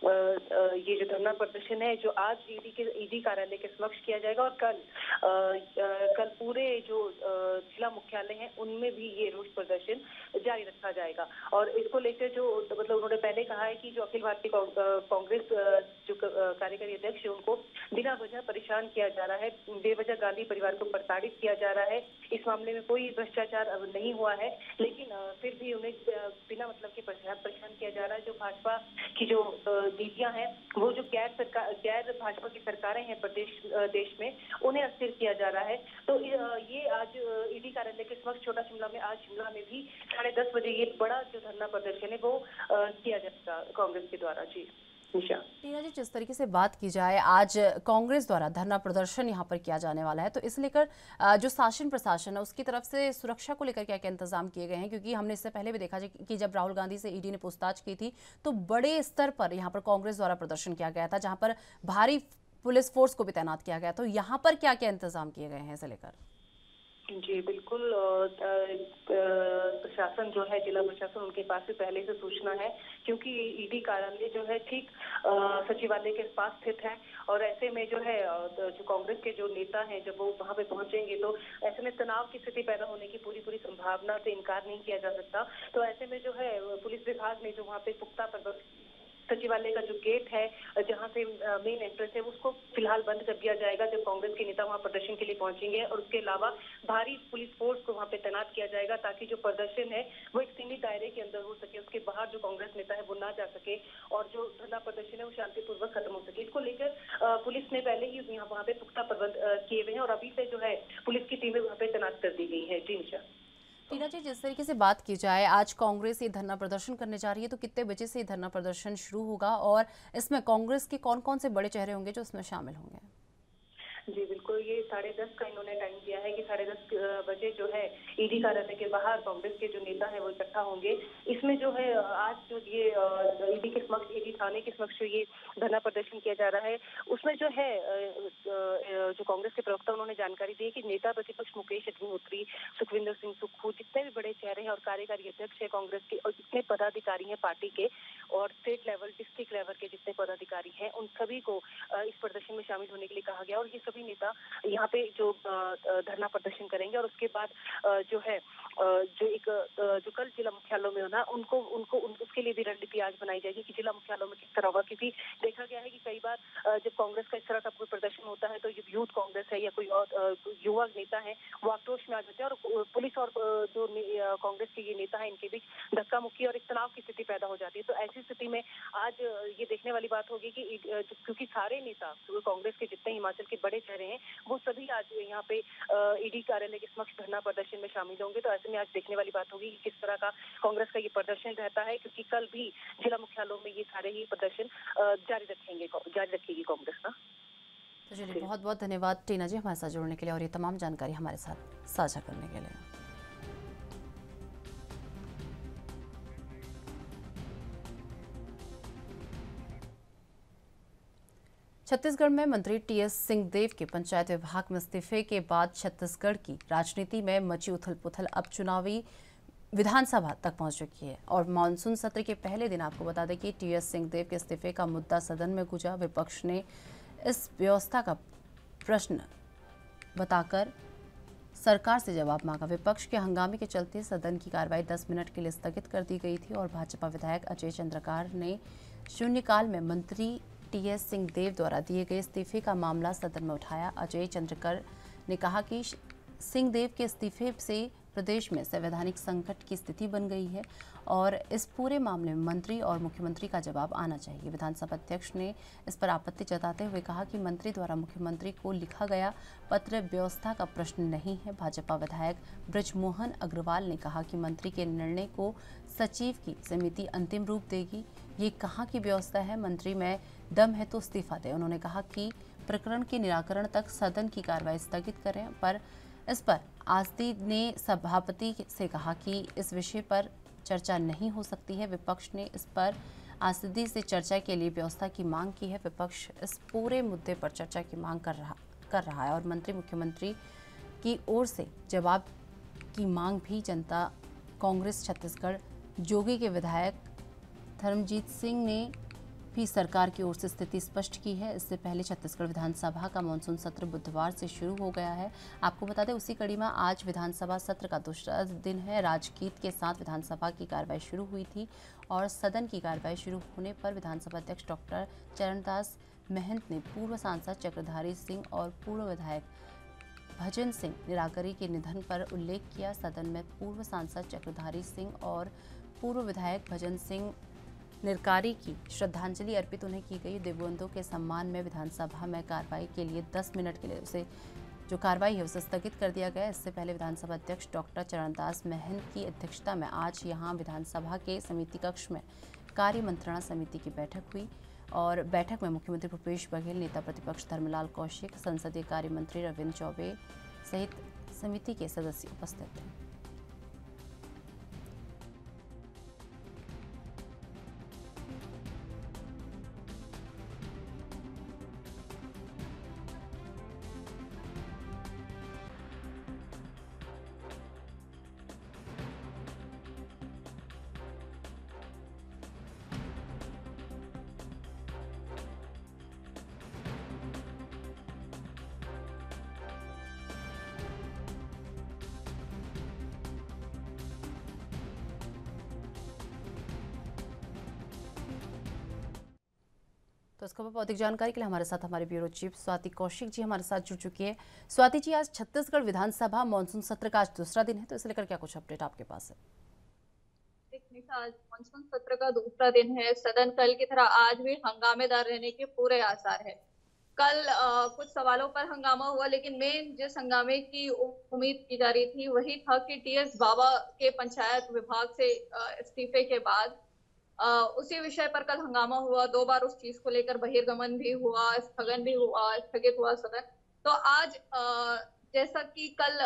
ये जो धरना प्रदर्शन है, जो आज ईडी के ईडी कार्यालय के समक्ष किया जाएगा और कल कल पूरे जो जिला मुख्यालय हैं, उनमें भी ये रोष प्रदर्शन जारी रखा जाएगा। और इसको लेकर जो मतलब उन्होंने पहले कहा है कि जो अखिल भारतीय कांग्रेस जो कार्यकारी अध्यक्ष है, उनको बिना वजह परेशान किया जा रहा है। बेवजह गांधी परिवार को प्रताड़ित किया जा रहा है। इस मामले में कोई भ्रष्टाचार नहीं हुआ है, लेकिन फिर भी उन्हें बिना मतलब के परेशान किया जा रहा है। जो भाजपा की जो नीतियाँ हैं, वो जो गैर सरकार गैर भाजपा की सरकारें हैं प्रदेश देश में, उन्हें अस्थिर किया जा रहा है। तो ये आज ईडी कार्यालय के समक्ष छोटा शिमला में, आज शिमला में भी साढ़े दस बजे ये बड़ा जो धरना प्रदर्शन है, वो किया जाएगा कांग्रेस के द्वारा। जी। जी, जिस तरीके से बात की जाए, आज कांग्रेस द्वारा धरना प्रदर्शन यहाँ पर किया जाने वाला है तो इस लेकर जो शासन प्रशासन है, उसकी तरफ़ से सुरक्षा को लेकर क्या क्या इंतज़ाम किए गए हैं? क्योंकि हमने इससे पहले भी देखा कि जब राहुल गांधी से ईडी ने पूछताछ की थी तो बड़े स्तर पर यहाँ पर कांग्रेस द्वारा प्रदर्शन किया गया था, जहाँ पर भारी पुलिस फोर्स को भी तैनात किया गया तो यहाँ पर क्या क्या इंतज़ाम किए गए हैं इसे लेकर? जी, बिल्कुल प्रशासन जो है, जिला प्रशासन उनके पास भी पहले से सूचना है, क्योंकि ईडी कार्यालय जो है, ठीक सचिवालय के पास स्थित है, और ऐसे में जो है जो कांग्रेस के जो नेता हैं, जब वो वहाँ पे पहुँचेंगे तो ऐसे में तनाव की स्थिति पैदा होने की पूरी पूरी संभावना से इनकार नहीं किया जा सकता। तो ऐसे में जो है, पुलिस विभाग ने जो वहाँ पे पुख्ता प्रबंध सचिवालय का जो गेट है, जहाँ से मेन एंट्रेंस है, उसको फ़िलहाल बंद कर दिया जाएगा, जब कांग्रेस के नेता वहाँ प्रदर्शन के लिए पहुँचेंगे और उसके अलावा भारी पुलिस फोर्स को वहाँ पे तैनात किया जाएगा ताकि जो प्रदर्शन है, वो एक सीमित दायरे के अंदर हो सके, उसके बाहर जो कांग्रेस नेता है, वो ना जा सके और जो धरना प्रदर्शन है, वो शांतिपूर्वक खत्म हो सके। इसको लेकर पुलिस ने पहले ही यहाँ वहाँ पे पुख्ता प्रबंध किए हुए हैं और अभी से जो है, पुलिस की टीमें वहाँ पे तैनात कर दी गई है। जी, निशा। टीना जी जिस तरीके से बात की जाए आज कांग्रेस ये धरना प्रदर्शन करने जा रही है तो कितने बजे से ये धरना प्रदर्शन शुरू होगा और इसमें कांग्रेस के कौन कौन से बड़े चेहरे होंगे जो इसमें शामिल होंगे? जी बिल्कुल ये साढ़े दस का इन्होंने टाइम दिया है। बजे जो है ईडी कार्यालय के बाहर कांग्रेस के जो नेता है वो इकट्ठा होंगे। इसमें जो है, आज जो ये ईडी के समक्ष ईडी थाने के समक्ष ये धरना प्रदर्शन किया जा रहा है, उसमें जो है जो कांग्रेस के प्रवक्ता उन्होंने जानकारी दी कि नेता प्रतिपक्ष मुकेश अग्निहोत्री, सुखविंदर सिंह सुक्खू जितने भी बड़े चेहरे हैं और कार्यकारी अध्यक्ष है कांग्रेस के और जितने पदाधिकारी हैं पार्टी के और स्टेट लेवल, डिस्ट्रिक्ट लेवल के जितने पदाधिकारी हैं, उन सभी को इस प्रदर्शन में शामिल होने के लिए कहा गया। और ये सभी नेता यहाँ पे जो धरना प्रदर्शन करेंगे और उसके बाद जो है जो एक जो कल जिला मुख्यालयों में होना उनको उनको उसके लिए भी रणनीति आज बनाई जाएगी कि जिला मुख्यालयों में किस तरह होगा। क्योंकि देखा गया है कि कई बार जब कांग्रेस का इस तरह का कोई प्रदर्शन होता है तो यूथ कांग्रेस है या कोई और युवा नेता है, वो आक्रोश में आ जाते हैं और पुलिस और जो कांग्रेस के ये नेता है, इनके बीच धक्का मुक्की और एक तनाव की स्थिति पैदा हो जाती है। तो ऐसी स्थिति में आज ये देखने वाली बात होगी कि क्योंकि सारे नेता कांग्रेस के जितने हिमाचल के बड़े चेहरे हैं, वो सभी आज यहाँ पे ईडी कार्यालय के समक्ष धरना प्रदर्शन में शामिल होंगे तो ऐसे में आज देखने वाली बात होगी कि किस तरह का कांग्रेस का ये प्रदर्शन रहता है, क्योंकि कल भी जिला मुख्यालयों में ये सारे ही प्रदर्शन जारी रखेंगे जारी रखेगी कांग्रेस का तो चलिए बहुत बहुत धन्यवाद टीना जी हमारे साथ जुड़ने के लिए और ये तमाम जानकारी हमारे साथ साझा करने के लिए। छत्तीसगढ़ में मंत्री टीएस सिंहदेव के पंचायत विभाग में इस्तीफे के बाद छत्तीसगढ़ की राजनीति में मची उथल पुथल अब चुनावी विधानसभा तक पहुँच चुकी है। और मानसून सत्र के पहले दिन आपको बता दें कि टीएस सिंहदेव के इस्तीफे का मुद्दा सदन में गुजा। विपक्ष ने इस व्यवस्था का प्रश्न बताकर सरकार से जवाब मांगा। विपक्ष के हंगामे के चलते सदन की कार्रवाई 10 मिनट के लिए स्थगित कर दी गई थी और भाजपा विधायक अजय चंद्रकार ने शून्यकाल में मंत्री टीएस सिंहदेव द्वारा दिए गए इस्तीफे का मामला सदन में उठाया। अजय चंद्रकर ने कहा कि सिंहदेव के इस्तीफे से प्रदेश में संवैधानिक संकट की स्थिति बन गई है और इस पूरे मामले में मंत्री और मुख्यमंत्री का जवाब आना चाहिए। विधानसभा अध्यक्ष ने इस पर आपत्ति जताते हुए कहा कि मंत्री द्वारा मुख्यमंत्री को लिखा गया पत्र व्यवस्था का प्रश्न नहीं है। भाजपा विधायक ब्रजमोहन अग्रवाल ने कहा कि मंत्री के निर्णय को सचिव की समिति अंतिम रूप देगी। ये कहाँ की व्यवस्था है? मंत्री, में दम है तो इस्तीफा दें। उन्होंने कहा कि प्रकरण के निराकरण तक सदन की कार्रवाई स्थगित करें, पर इस पर आस्ती ने सभापति से कहा कि इस विषय पर चर्चा नहीं हो सकती है। विपक्ष ने इस पर आस्ती से चर्चा के लिए व्यवस्था की मांग की है। विपक्ष इस पूरे मुद्दे पर चर्चा की मांग कर रहा कर रहा है और मंत्री, मुख्यमंत्री की ओर से जवाब की मांग भी जनता कांग्रेस, छत्तीसगढ़, जोगी के विधायक धर्मजीत सिंह ने भी सरकार की ओर से स्थिति स्पष्ट की है। इससे पहले छत्तीसगढ़ विधानसभा का मानसून सत्र बुधवार से शुरू हो गया है। आपको बता दें, उसी कड़ी में आज विधानसभा सत्र का दूसरा दिन है। राजगीत के साथ विधानसभा की कार्रवाई शुरू हुई थी और सदन की कार्रवाई शुरू होने पर विधानसभा अध्यक्ष डॉक्टर चरणदास महंत ने पूर्व सांसद चक्रधारी सिंह और पूर्व विधायक भजन सिंह निराकरी के निधन पर उल्लेख किया। सदन में पूर्व सांसद चक्रधारी सिंह और पूर्व विधायक भजन सिंह निरकारी की श्रद्धांजलि अर्पित उन्हें की गई। दिव्यांगों के सम्मान में विधानसभा में कार्रवाई के लिए 10 मिनट के लिए उसे, जो कार्रवाई है उसे स्थगित कर दिया गया। इससे पहले विधानसभा अध्यक्ष डॉक्टर चरणदास महंत की अध्यक्षता में आज यहाँ विधानसभा के समिति कक्ष में कार्य मंत्रणा समिति की बैठक हुई और बैठक में मुख्यमंत्री भूपेश बघेल, नेता प्रतिपक्ष धर्मलाल कौशिक, संसदीय कार्य मंत्री रविंद्र चौबे सहित समिति के सदस्य उपस्थित थे। अधिक जानकारी के लिए हमारे साथ हमारे ब्यूरो चीफ स्वाति कौशिक जी हमारे साथ जुड़ चुकी है। स्वाति जी आज छत्तीसगढ़ विधानसभा मानसून सत्र का आज दूसरा दिन है तो इसे लेकर क्या कुछ अपडेट आपके पास है? आज मानसून सत्र का दूसरा दिन है। सदन कल की तरह आज भी हंगामेदार रहने के पूरे आसार है। कल आ, कुछ सवालों पर हंगामा हुआ लेकिन मेन जिस हंगामे की उम्मीद की जा रही थी वही था कि टीएस बाबा के पंचायत विभाग से इस्तीफे के बाद उसी विषय पर कल हंगामा हुआ, दो बार उस चीज़ को लेकर बहिर्गमन भी हुआ, स्थगन भी हुआ, स्थगित हुआ सदन तो आज जैसा कि कल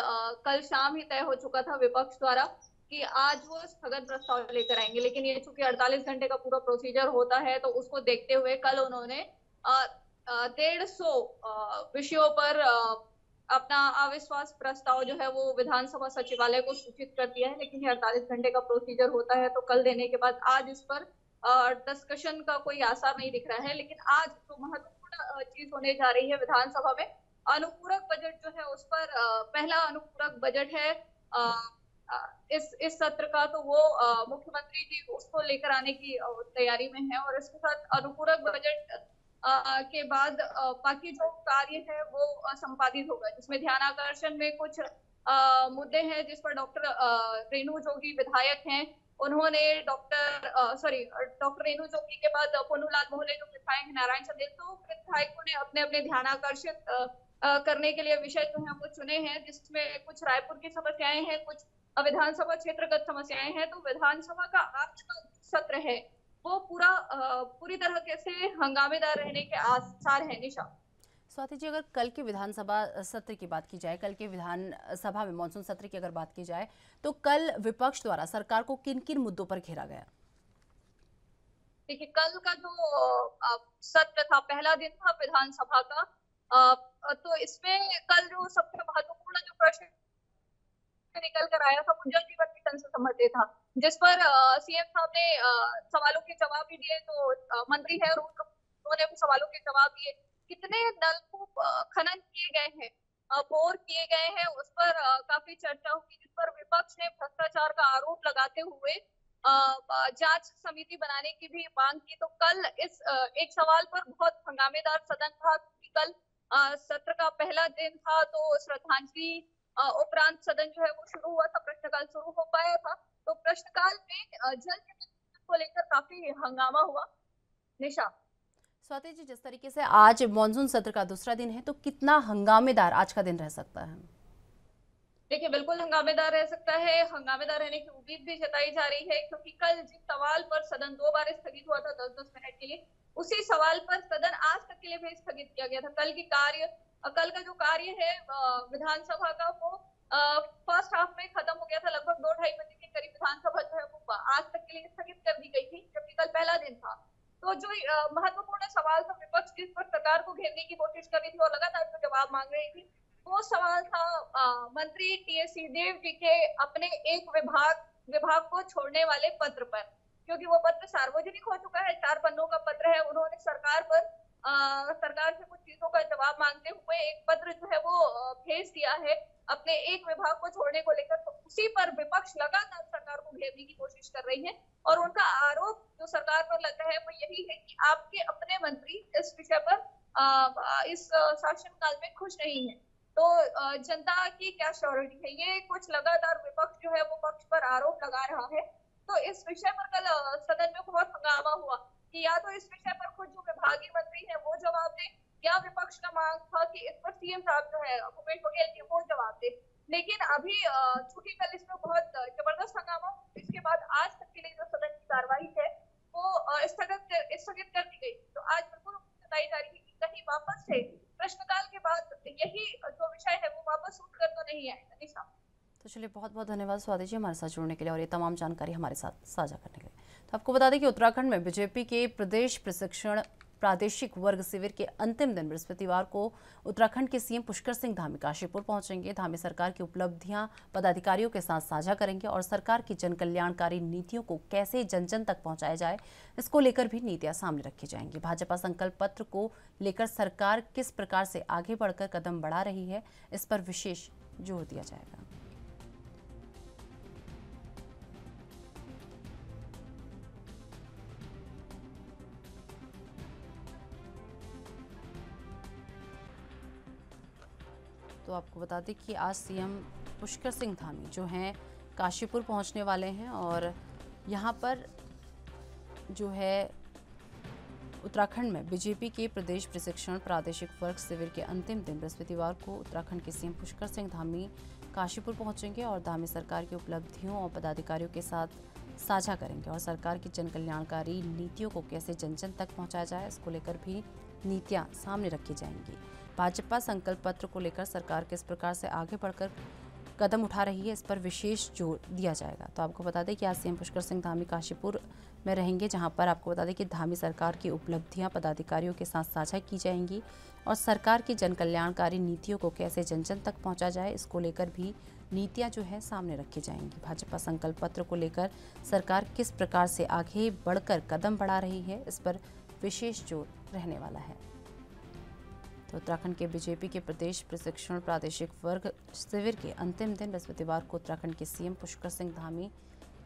कल शाम ही तय हो चुका था विपक्ष द्वारा कि आज वो स्थगन प्रस्ताव लेकर आएँगे, लेकिन ये चूँकि 48 घंटे का पूरा प्रोसीजर होता है तो उसको देखते हुए कल उन्होंने डेढ़ सौ विषयों पर अपना अविश्वास प्रस्ताव जो है वो विधानसभा सचिवालय को सूचित कर दिया है, लेकिन ये अड़तालीस घंटे का प्रोसीजर होता है तो कल देने के बाद आज इस पर डिस्कशन का कोई आसार नहीं दिख रहा है, लेकिन आज जो महत्वपूर्ण चीज़ होने जा रही है विधानसभा में, अनुपूरक बजट जो है उस पर पहला अनुपूरक बजट है इस इस सत्र का तो वो मुख्यमंत्री जी उसको लेकर आने की तैयारी में है, और इसके साथ अनुपूरक बजट के बाद बाकी जो कार्य है वो संपादित होगा जिसमें ध्यान आकर्षण में कुछ मुद्दे हैं जिस पर डॉक्टर रेणु जोगी विधायक हैं। उन्होंने doctor sorry doctor Renu Jogi के बाद पुनूलाल मोहले जो विधायक नारायण चंदेल तो विधायकों ने अपने अपने ध्यान आकर्षित करने के लिए विषय जो है वो चुने हैं, जिसमें कुछ रायपुर की समस्याएँ हैं, कुछ विधानसभा क्षेत्रगत समस्याएँ हैं तो विधानसभा का आज का सत्र है। वो पूरा पूरी तरह से हंगामेदार रहने के आसार है निशा। स्वाति जी अगर कल के विधानसभा सत्र की बात की जाए कल के विधानसभा में मानसून सत्र की अगर बात की जाए तो कल विपक्ष द्वारा सरकार को किन किन मुद्दों पर घेरा गया? देखिए कल का जो सत्र था पहला दिन था विधानसभा का तो इसमें कल जो सबसे महत्वपूर्ण जो प्रश्न निकल कर आया था वो जल जीवन मिशन से संबंधित था। जिस पर सीएम साहब ने सवालों के जवाब भी दिए तो मंत्री है उन्होंने सवालों के जवाब दिए। कितने नलकूप खनन किए गए हैं बोर किए गए हैं, उस पर काफ़ी चर्चा हुई जिस पर विपक्ष ने भ्रष्टाचार का आरोप लगाते हुए जाँच समिति बनाने की भी मांग की। तो कल इस एक सवाल पर बहुत हंगामेदार सदन था कल सत्र का पहला दिन था तो श्रद्धांजलि उपरांत सदन जो है वो शुरू हुआ था, प्रश्नकाल शुरू हो पाया था। तो प्रश्नकाल में जल को लेकर काफ़ी हंगामा हुआ। निशा? स्वाति जी जिस तरीके से आज मानसून सत्र का दूसरा दिन है तो कितना हंगामेदार आज का दिन रह सकता है? देखिए बिल्कुल हंगामेदार रह सकता है। हंगामेदार रहने की उम्मीद भी जताई जा रही है क्योंकि कल जिस सवाल पर सदन दो बार स्थगित हुआ था दस दस मिनट के लिए उसी सवाल पर सदन आज तक के लिए भी स्थगित किया गया था। कल की कार्य कल का जो कार्य है विधानसभा का वो फ़र्स्ट हाफ़ में खत्म हो गया था लगभग दो ढाई बजे के करीब विधानसभा जो है वो आज तक के लिए स्थगित कर दी गई थी जबकि कल पहला दिन था। तो जो महत्वपूर्ण सवाल था विपक्ष जिस पर सरकार को घेरने की कोशिश कर रही थी और लगातार जो जवाब मांग रही थी वो सवाल था आ, मंत्री टीएस देव जी के अपने एक विभाग विभाग को छोड़ने वाले पत्र पर। क्योंकि वो पत्र सार्वजनिक हो चुका है चार पन्नों का पत्र है उन्होंने सरकार पर सरकार से कुछ चीज़ों का जवाब मांगते हुए एक पत्र जो है वो भेज दिया है अपने एक विभाग को छोड़ने को लेकर। तो उसी पर विपक्ष लगातार सरकार को घेरने की कोशिश कर रही है और उनका आरोप जो सरकार पर लग रहा है वो यही है कि आपके अपने मंत्री इस विषय पर आ, इस शासनकाल में खुश नहीं है। तो जनता की क्या श्योरिटी है? ये कुछ लगातार विपक्ष जो है वो पक्ष पर आरोप लगा रहा है। तो इस विषय पर कल सदन में बहुत हंगामा हुआ। कि या तो इस विषय पर खुद जो विभागीय मंत्री है, वो जवाब दे, या विपक्ष का मांग था कि इस पर सीएम साहब जो है, भूपेश बघेल जी, वो जवाब दे। लेकिन अभी चूँकि कल इसमें बहुत ज़बरदस्त हंगामा, इसके बाद आज तक के लिए जो सदन की कार्रवाई है, वो स्थगित स्थगित कर दी गई। तो आज बिल्कुल बताई जा रही है कि कहीं वापस से प्रश्नकाल के बाद यही जो विषय है, वो वापस उठ कर तो नहीं आएगा निशा तो चलिए बहुत बहुत धन्यवाद स्वाति जी हमारे साथ जुड़ने के लिए और ये तमाम जानकारी हमारे साथ साझा करने के लिए। तो आपको बता दें कि उत्तराखंड में बीजेपी के प्रदेश प्रशिक्षण प्रादेशिक वर्ग शिविर के अंतिम दिन बृहस्पतिवार को उत्तराखंड के सीएम पुष्कर सिंह धामी काशीपुर पहुँचेंगे। धामी सरकार की उपलब्धियाँ पदाधिकारियों के साथ साझा करेंगे और सरकार की जन कल्याणकारी नीतियों को कैसे जन जन तक पहुँचाया जाए, इसको लेकर भी नीतियाँ सामने रखी जाएँगी। भाजपा संकल्प पत्र को लेकर सरकार किस प्रकार से आगे बढ़कर कदम बढ़ा रही है, इस पर विशेष ज़ोर दिया जाएगा। तो आपको बता दें कि आज सीएम पुष्कर सिंह धामी जो हैं, काशीपुर पहुँचने वाले हैं और यहाँ पर जो है उत्तराखंड में बीजेपी के प्रदेश प्रशिक्षण प्रादेशिक वर्ग शिविर के अंतिम दिन, बृहस्पतिवार को उत्तराखंड के सीएम पुष्कर सिंह धामी काशीपुर पहुँचेंगे और धामी सरकार की उपलब्धियों और पदाधिकारियों के साथ साझा करेंगे और सरकार की जन कल्याणकारी नीतियों को कैसे जन जन तक पहुँचाया जाए, इसको लेकर भी नीतियाँ सामने रखी जाएँगी। भाजपा संकल्प पत्र को लेकर सरकार किस प्रकार से आगे बढ़कर कदम उठा रही है, इस पर विशेष ज़ोर दिया जाएगा। तो आपको बता दें कि आज सीएम पुष्कर सिंह धामी काशीपुर में रहेंगे, जहाँ पर आपको बता दें कि धामी सरकार की उपलब्धियाँ पदाधिकारियों के साथ साझा की जाएँगी और सरकार की जन कल्याणकारी नीतियों को कैसे जन जन तक पहुँचा जाए, इसको लेकर भी नीतियाँ जो है सामने रखी जाएँगी। भाजपा संकल्प पत्र को लेकर सरकार किस प्रकार से आगे बढ़कर कदम बढ़ा रही है, इस पर विशेष ज़ोर रहने वाला है। तो उत्तराखंड के बीजेपी के प्रदेश प्रशिक्षण प्रादेशिक वर्ग शिविर के अंतिम दिन बृहस्पतिवार को उत्तराखंड के सीएम पुष्कर सिंह धामी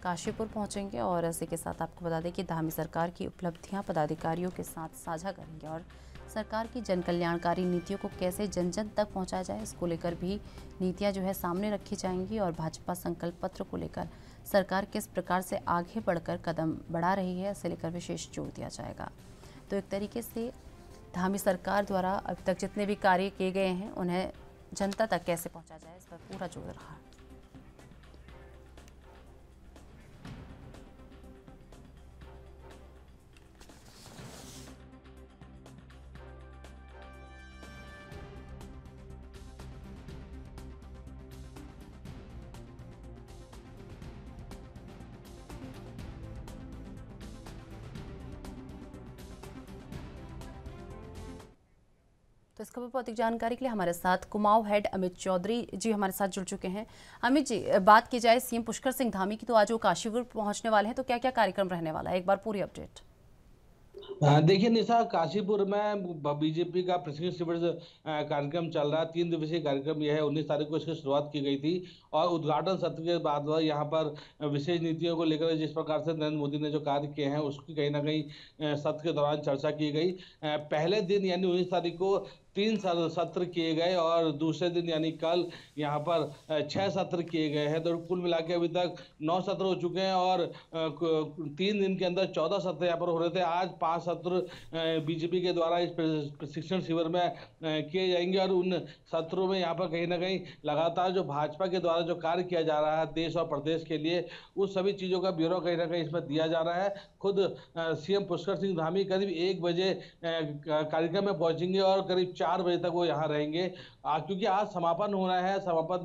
काशीपुर पहुँचेंगे और इसी के साथ आपको बता दें कि धामी सरकार की उपलब्धियाँ पदाधिकारियों के साथ साझा करेंगे और सरकार की जन कल्याणकारी नीतियों को कैसे जन जन तक पहुँचाया जाए, इसको लेकर भी नीतियाँ जो है सामने रखी जाएँगी और भाजपा संकल्प पत्र को लेकर सरकार किस प्रकार से आगे बढ़कर कदम बढ़ा रही है, इसे लेकर विशेष ज़ोर दिया जाएगा। तो एक तरीके से धामी सरकार द्वारा अब तक जितने भी कार्य किए गए हैं, उन्हें जनता तक कैसे पहुँचा जाए, इस पर पूरा ज़ोर रहा खबर पर अधिक जानकारी के लिए हमारे साथ कुमाऊं हेड अमित चौधरी जी हमारे साथ जुड़ चुके हैं। अमित जी, बात की जाए सीएम पुष्कर सिंह धामी की तो आज वो काशीपुर पहुँचने वाले हैं तो क्या क्या कार्यक्रम रहने वाला है? एक बार पूरी अपडेट। देखिए निशा, काशीपुर में बीजेपी का प्रशिक्षण शिविर कार्यक्रम चल रहा है। तीन दिवसीय कार्यक्रम यह है, उन्नीस तारीख को इसकी शुरुआत की गई थी और उद्घाटन सत्र के बाद यहाँ पर विशेष नीतियों को लेकर जिस प्रकार से नरेंद्र मोदी ने जो कार्य किए हैं, उसकी कहीं ना कहीं सत्र के दौरान चर्चा की गई। पहले दिन यानी उन्नीस तारीख को तीन सत्र किए गए और दूसरे दिन यानी कल यहाँ पर छह सत्र किए गए हैं। तो कुल मिला के अभी तक नौ सत्र हो चुके हैं और तीन दिन के अंदर चौदह सत्र यहाँ पर हो रहे थे। आज पाँच सत्र बीजेपी के द्वारा इस प्रशिक्षण शिविर में किए जाएँगे और उन सत्रों में यहाँ पर कहीं ना कहीं लगातार जो भाजपा के द्वारा जो कार्य किया जा रहा है देश और प्रदेश के लिए, उस सभी चीज़ों का ब्यूरो कहीं ना कहीं इसमें दिया जा रहा है। खुद सीएम पुष्कर सिंह धामी करीब एक बजे कार्यक्रम में पहुँचेंगे और करीब चार बजे तक वो यहाँ रहेंगे। क्योंकि आज समापन होना है, समापन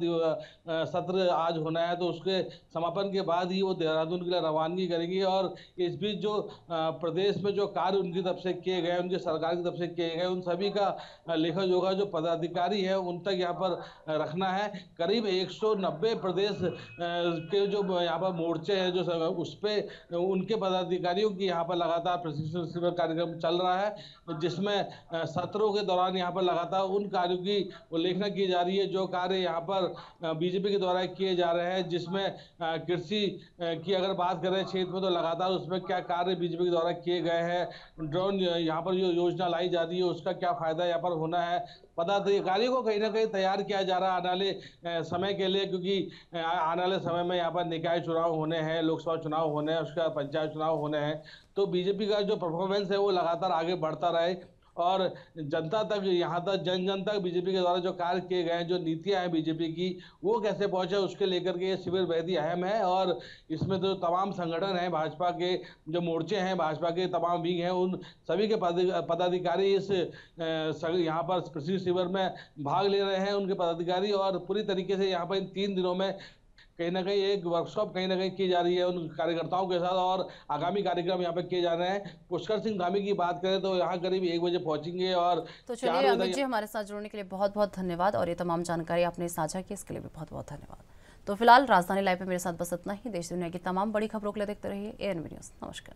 सत्र आज होना है तो उसके समापन के बाद ही वो देहरादून के लिए रवानगी करेंगे और इस बीच जो प्रदेश में जो कार्य उनकी तरफ़ से किए गए, उनकी सरकार की तरफ़ से किए गए, उन सभी का लेखा जोखा जो पदाधिकारी है, उन तक यहाँ पर रखना है। करीब 190 प्रदेश के जो यहाँ पर मोर्चे हैं, जो उस पर उनके पदाधिकारियों की यहाँ पर लगातार प्रशिक्षण शिविर कार्यक्रम चल रहा है, जिसमें सत्रों के दौरान यहाँ पर लगातार उन कार्यों की उल्लेखना की जा रही है, जो कार्य यहाँ पर बीजेपी के द्वारा किए जा रहे हैं, जिसमें कृषि की अगर बात करें क्षेत्र में तो लगातार उसमें क्या कार्य बीजेपी के द्वारा किए गए हैं, ड्रोन यहाँ पर जो योजना लाई जा रही है, उसका क्या फ़ायदा यहाँ पर होना है? पदाधिकारियों को कहीं ना कहीं तैयार किया जा रहा है आने वाले समय के लिए, क्योंकि आने वाले समय में यहाँ पर निकाय चुनाव होने हैं, लोकसभा चुनाव होने हैं, उसके बाद पंचायत चुनाव होने हैं तो बीजेपी का जो परफॉर्मेंस है, वो लगातार आगे बढ़ता रहे। और जनता तक, यहाँ तक जन जन तक बीजेपी के द्वारा जो कार्य किए गए हैं, जो नीतियाँ हैं बीजेपी की, वो कैसे पहुँचे उसके लेकर के ये शिविर बेहद ही अहम है। और इसमें जो तो तमाम संगठन हैं, भाजपा के जो मोर्चे हैं, भाजपा के तमाम विंग हैं, उन सभी के पदाधिकारी इस यहाँ पर कृषि शिविर में भाग ले रहे हैं उनके पदाधिकारी। और पूरी तरीके से यहाँ पर इन तीन दिनों में कहीं ना कहीं एक वर्कशॉप कहीं ना कहीं की जा रही है उन कार्यकर्ताओं के साथ और आगामी कार्यक्रम यहाँ पे किए जा रहे हैं। पुष्कर सिंह धामी की बात करें तो यहाँ करीब एक बजे पहुँचेंगे और तो चलिए अमित जी हमारे साथ जुड़ने के लिए बहुत बहुत धन्यवाद और ये तमाम जानकारी आपने साझा की इसके लिए भी बहुत बहुत धन्यवाद। तो फ़िलहाल राजधानी लाइव में मेरे साथ बस इतना ही। देश दुनिया की तमाम बड़ी खबरों के लिए देखते रहिए ए न्यूज़। नमस्कार।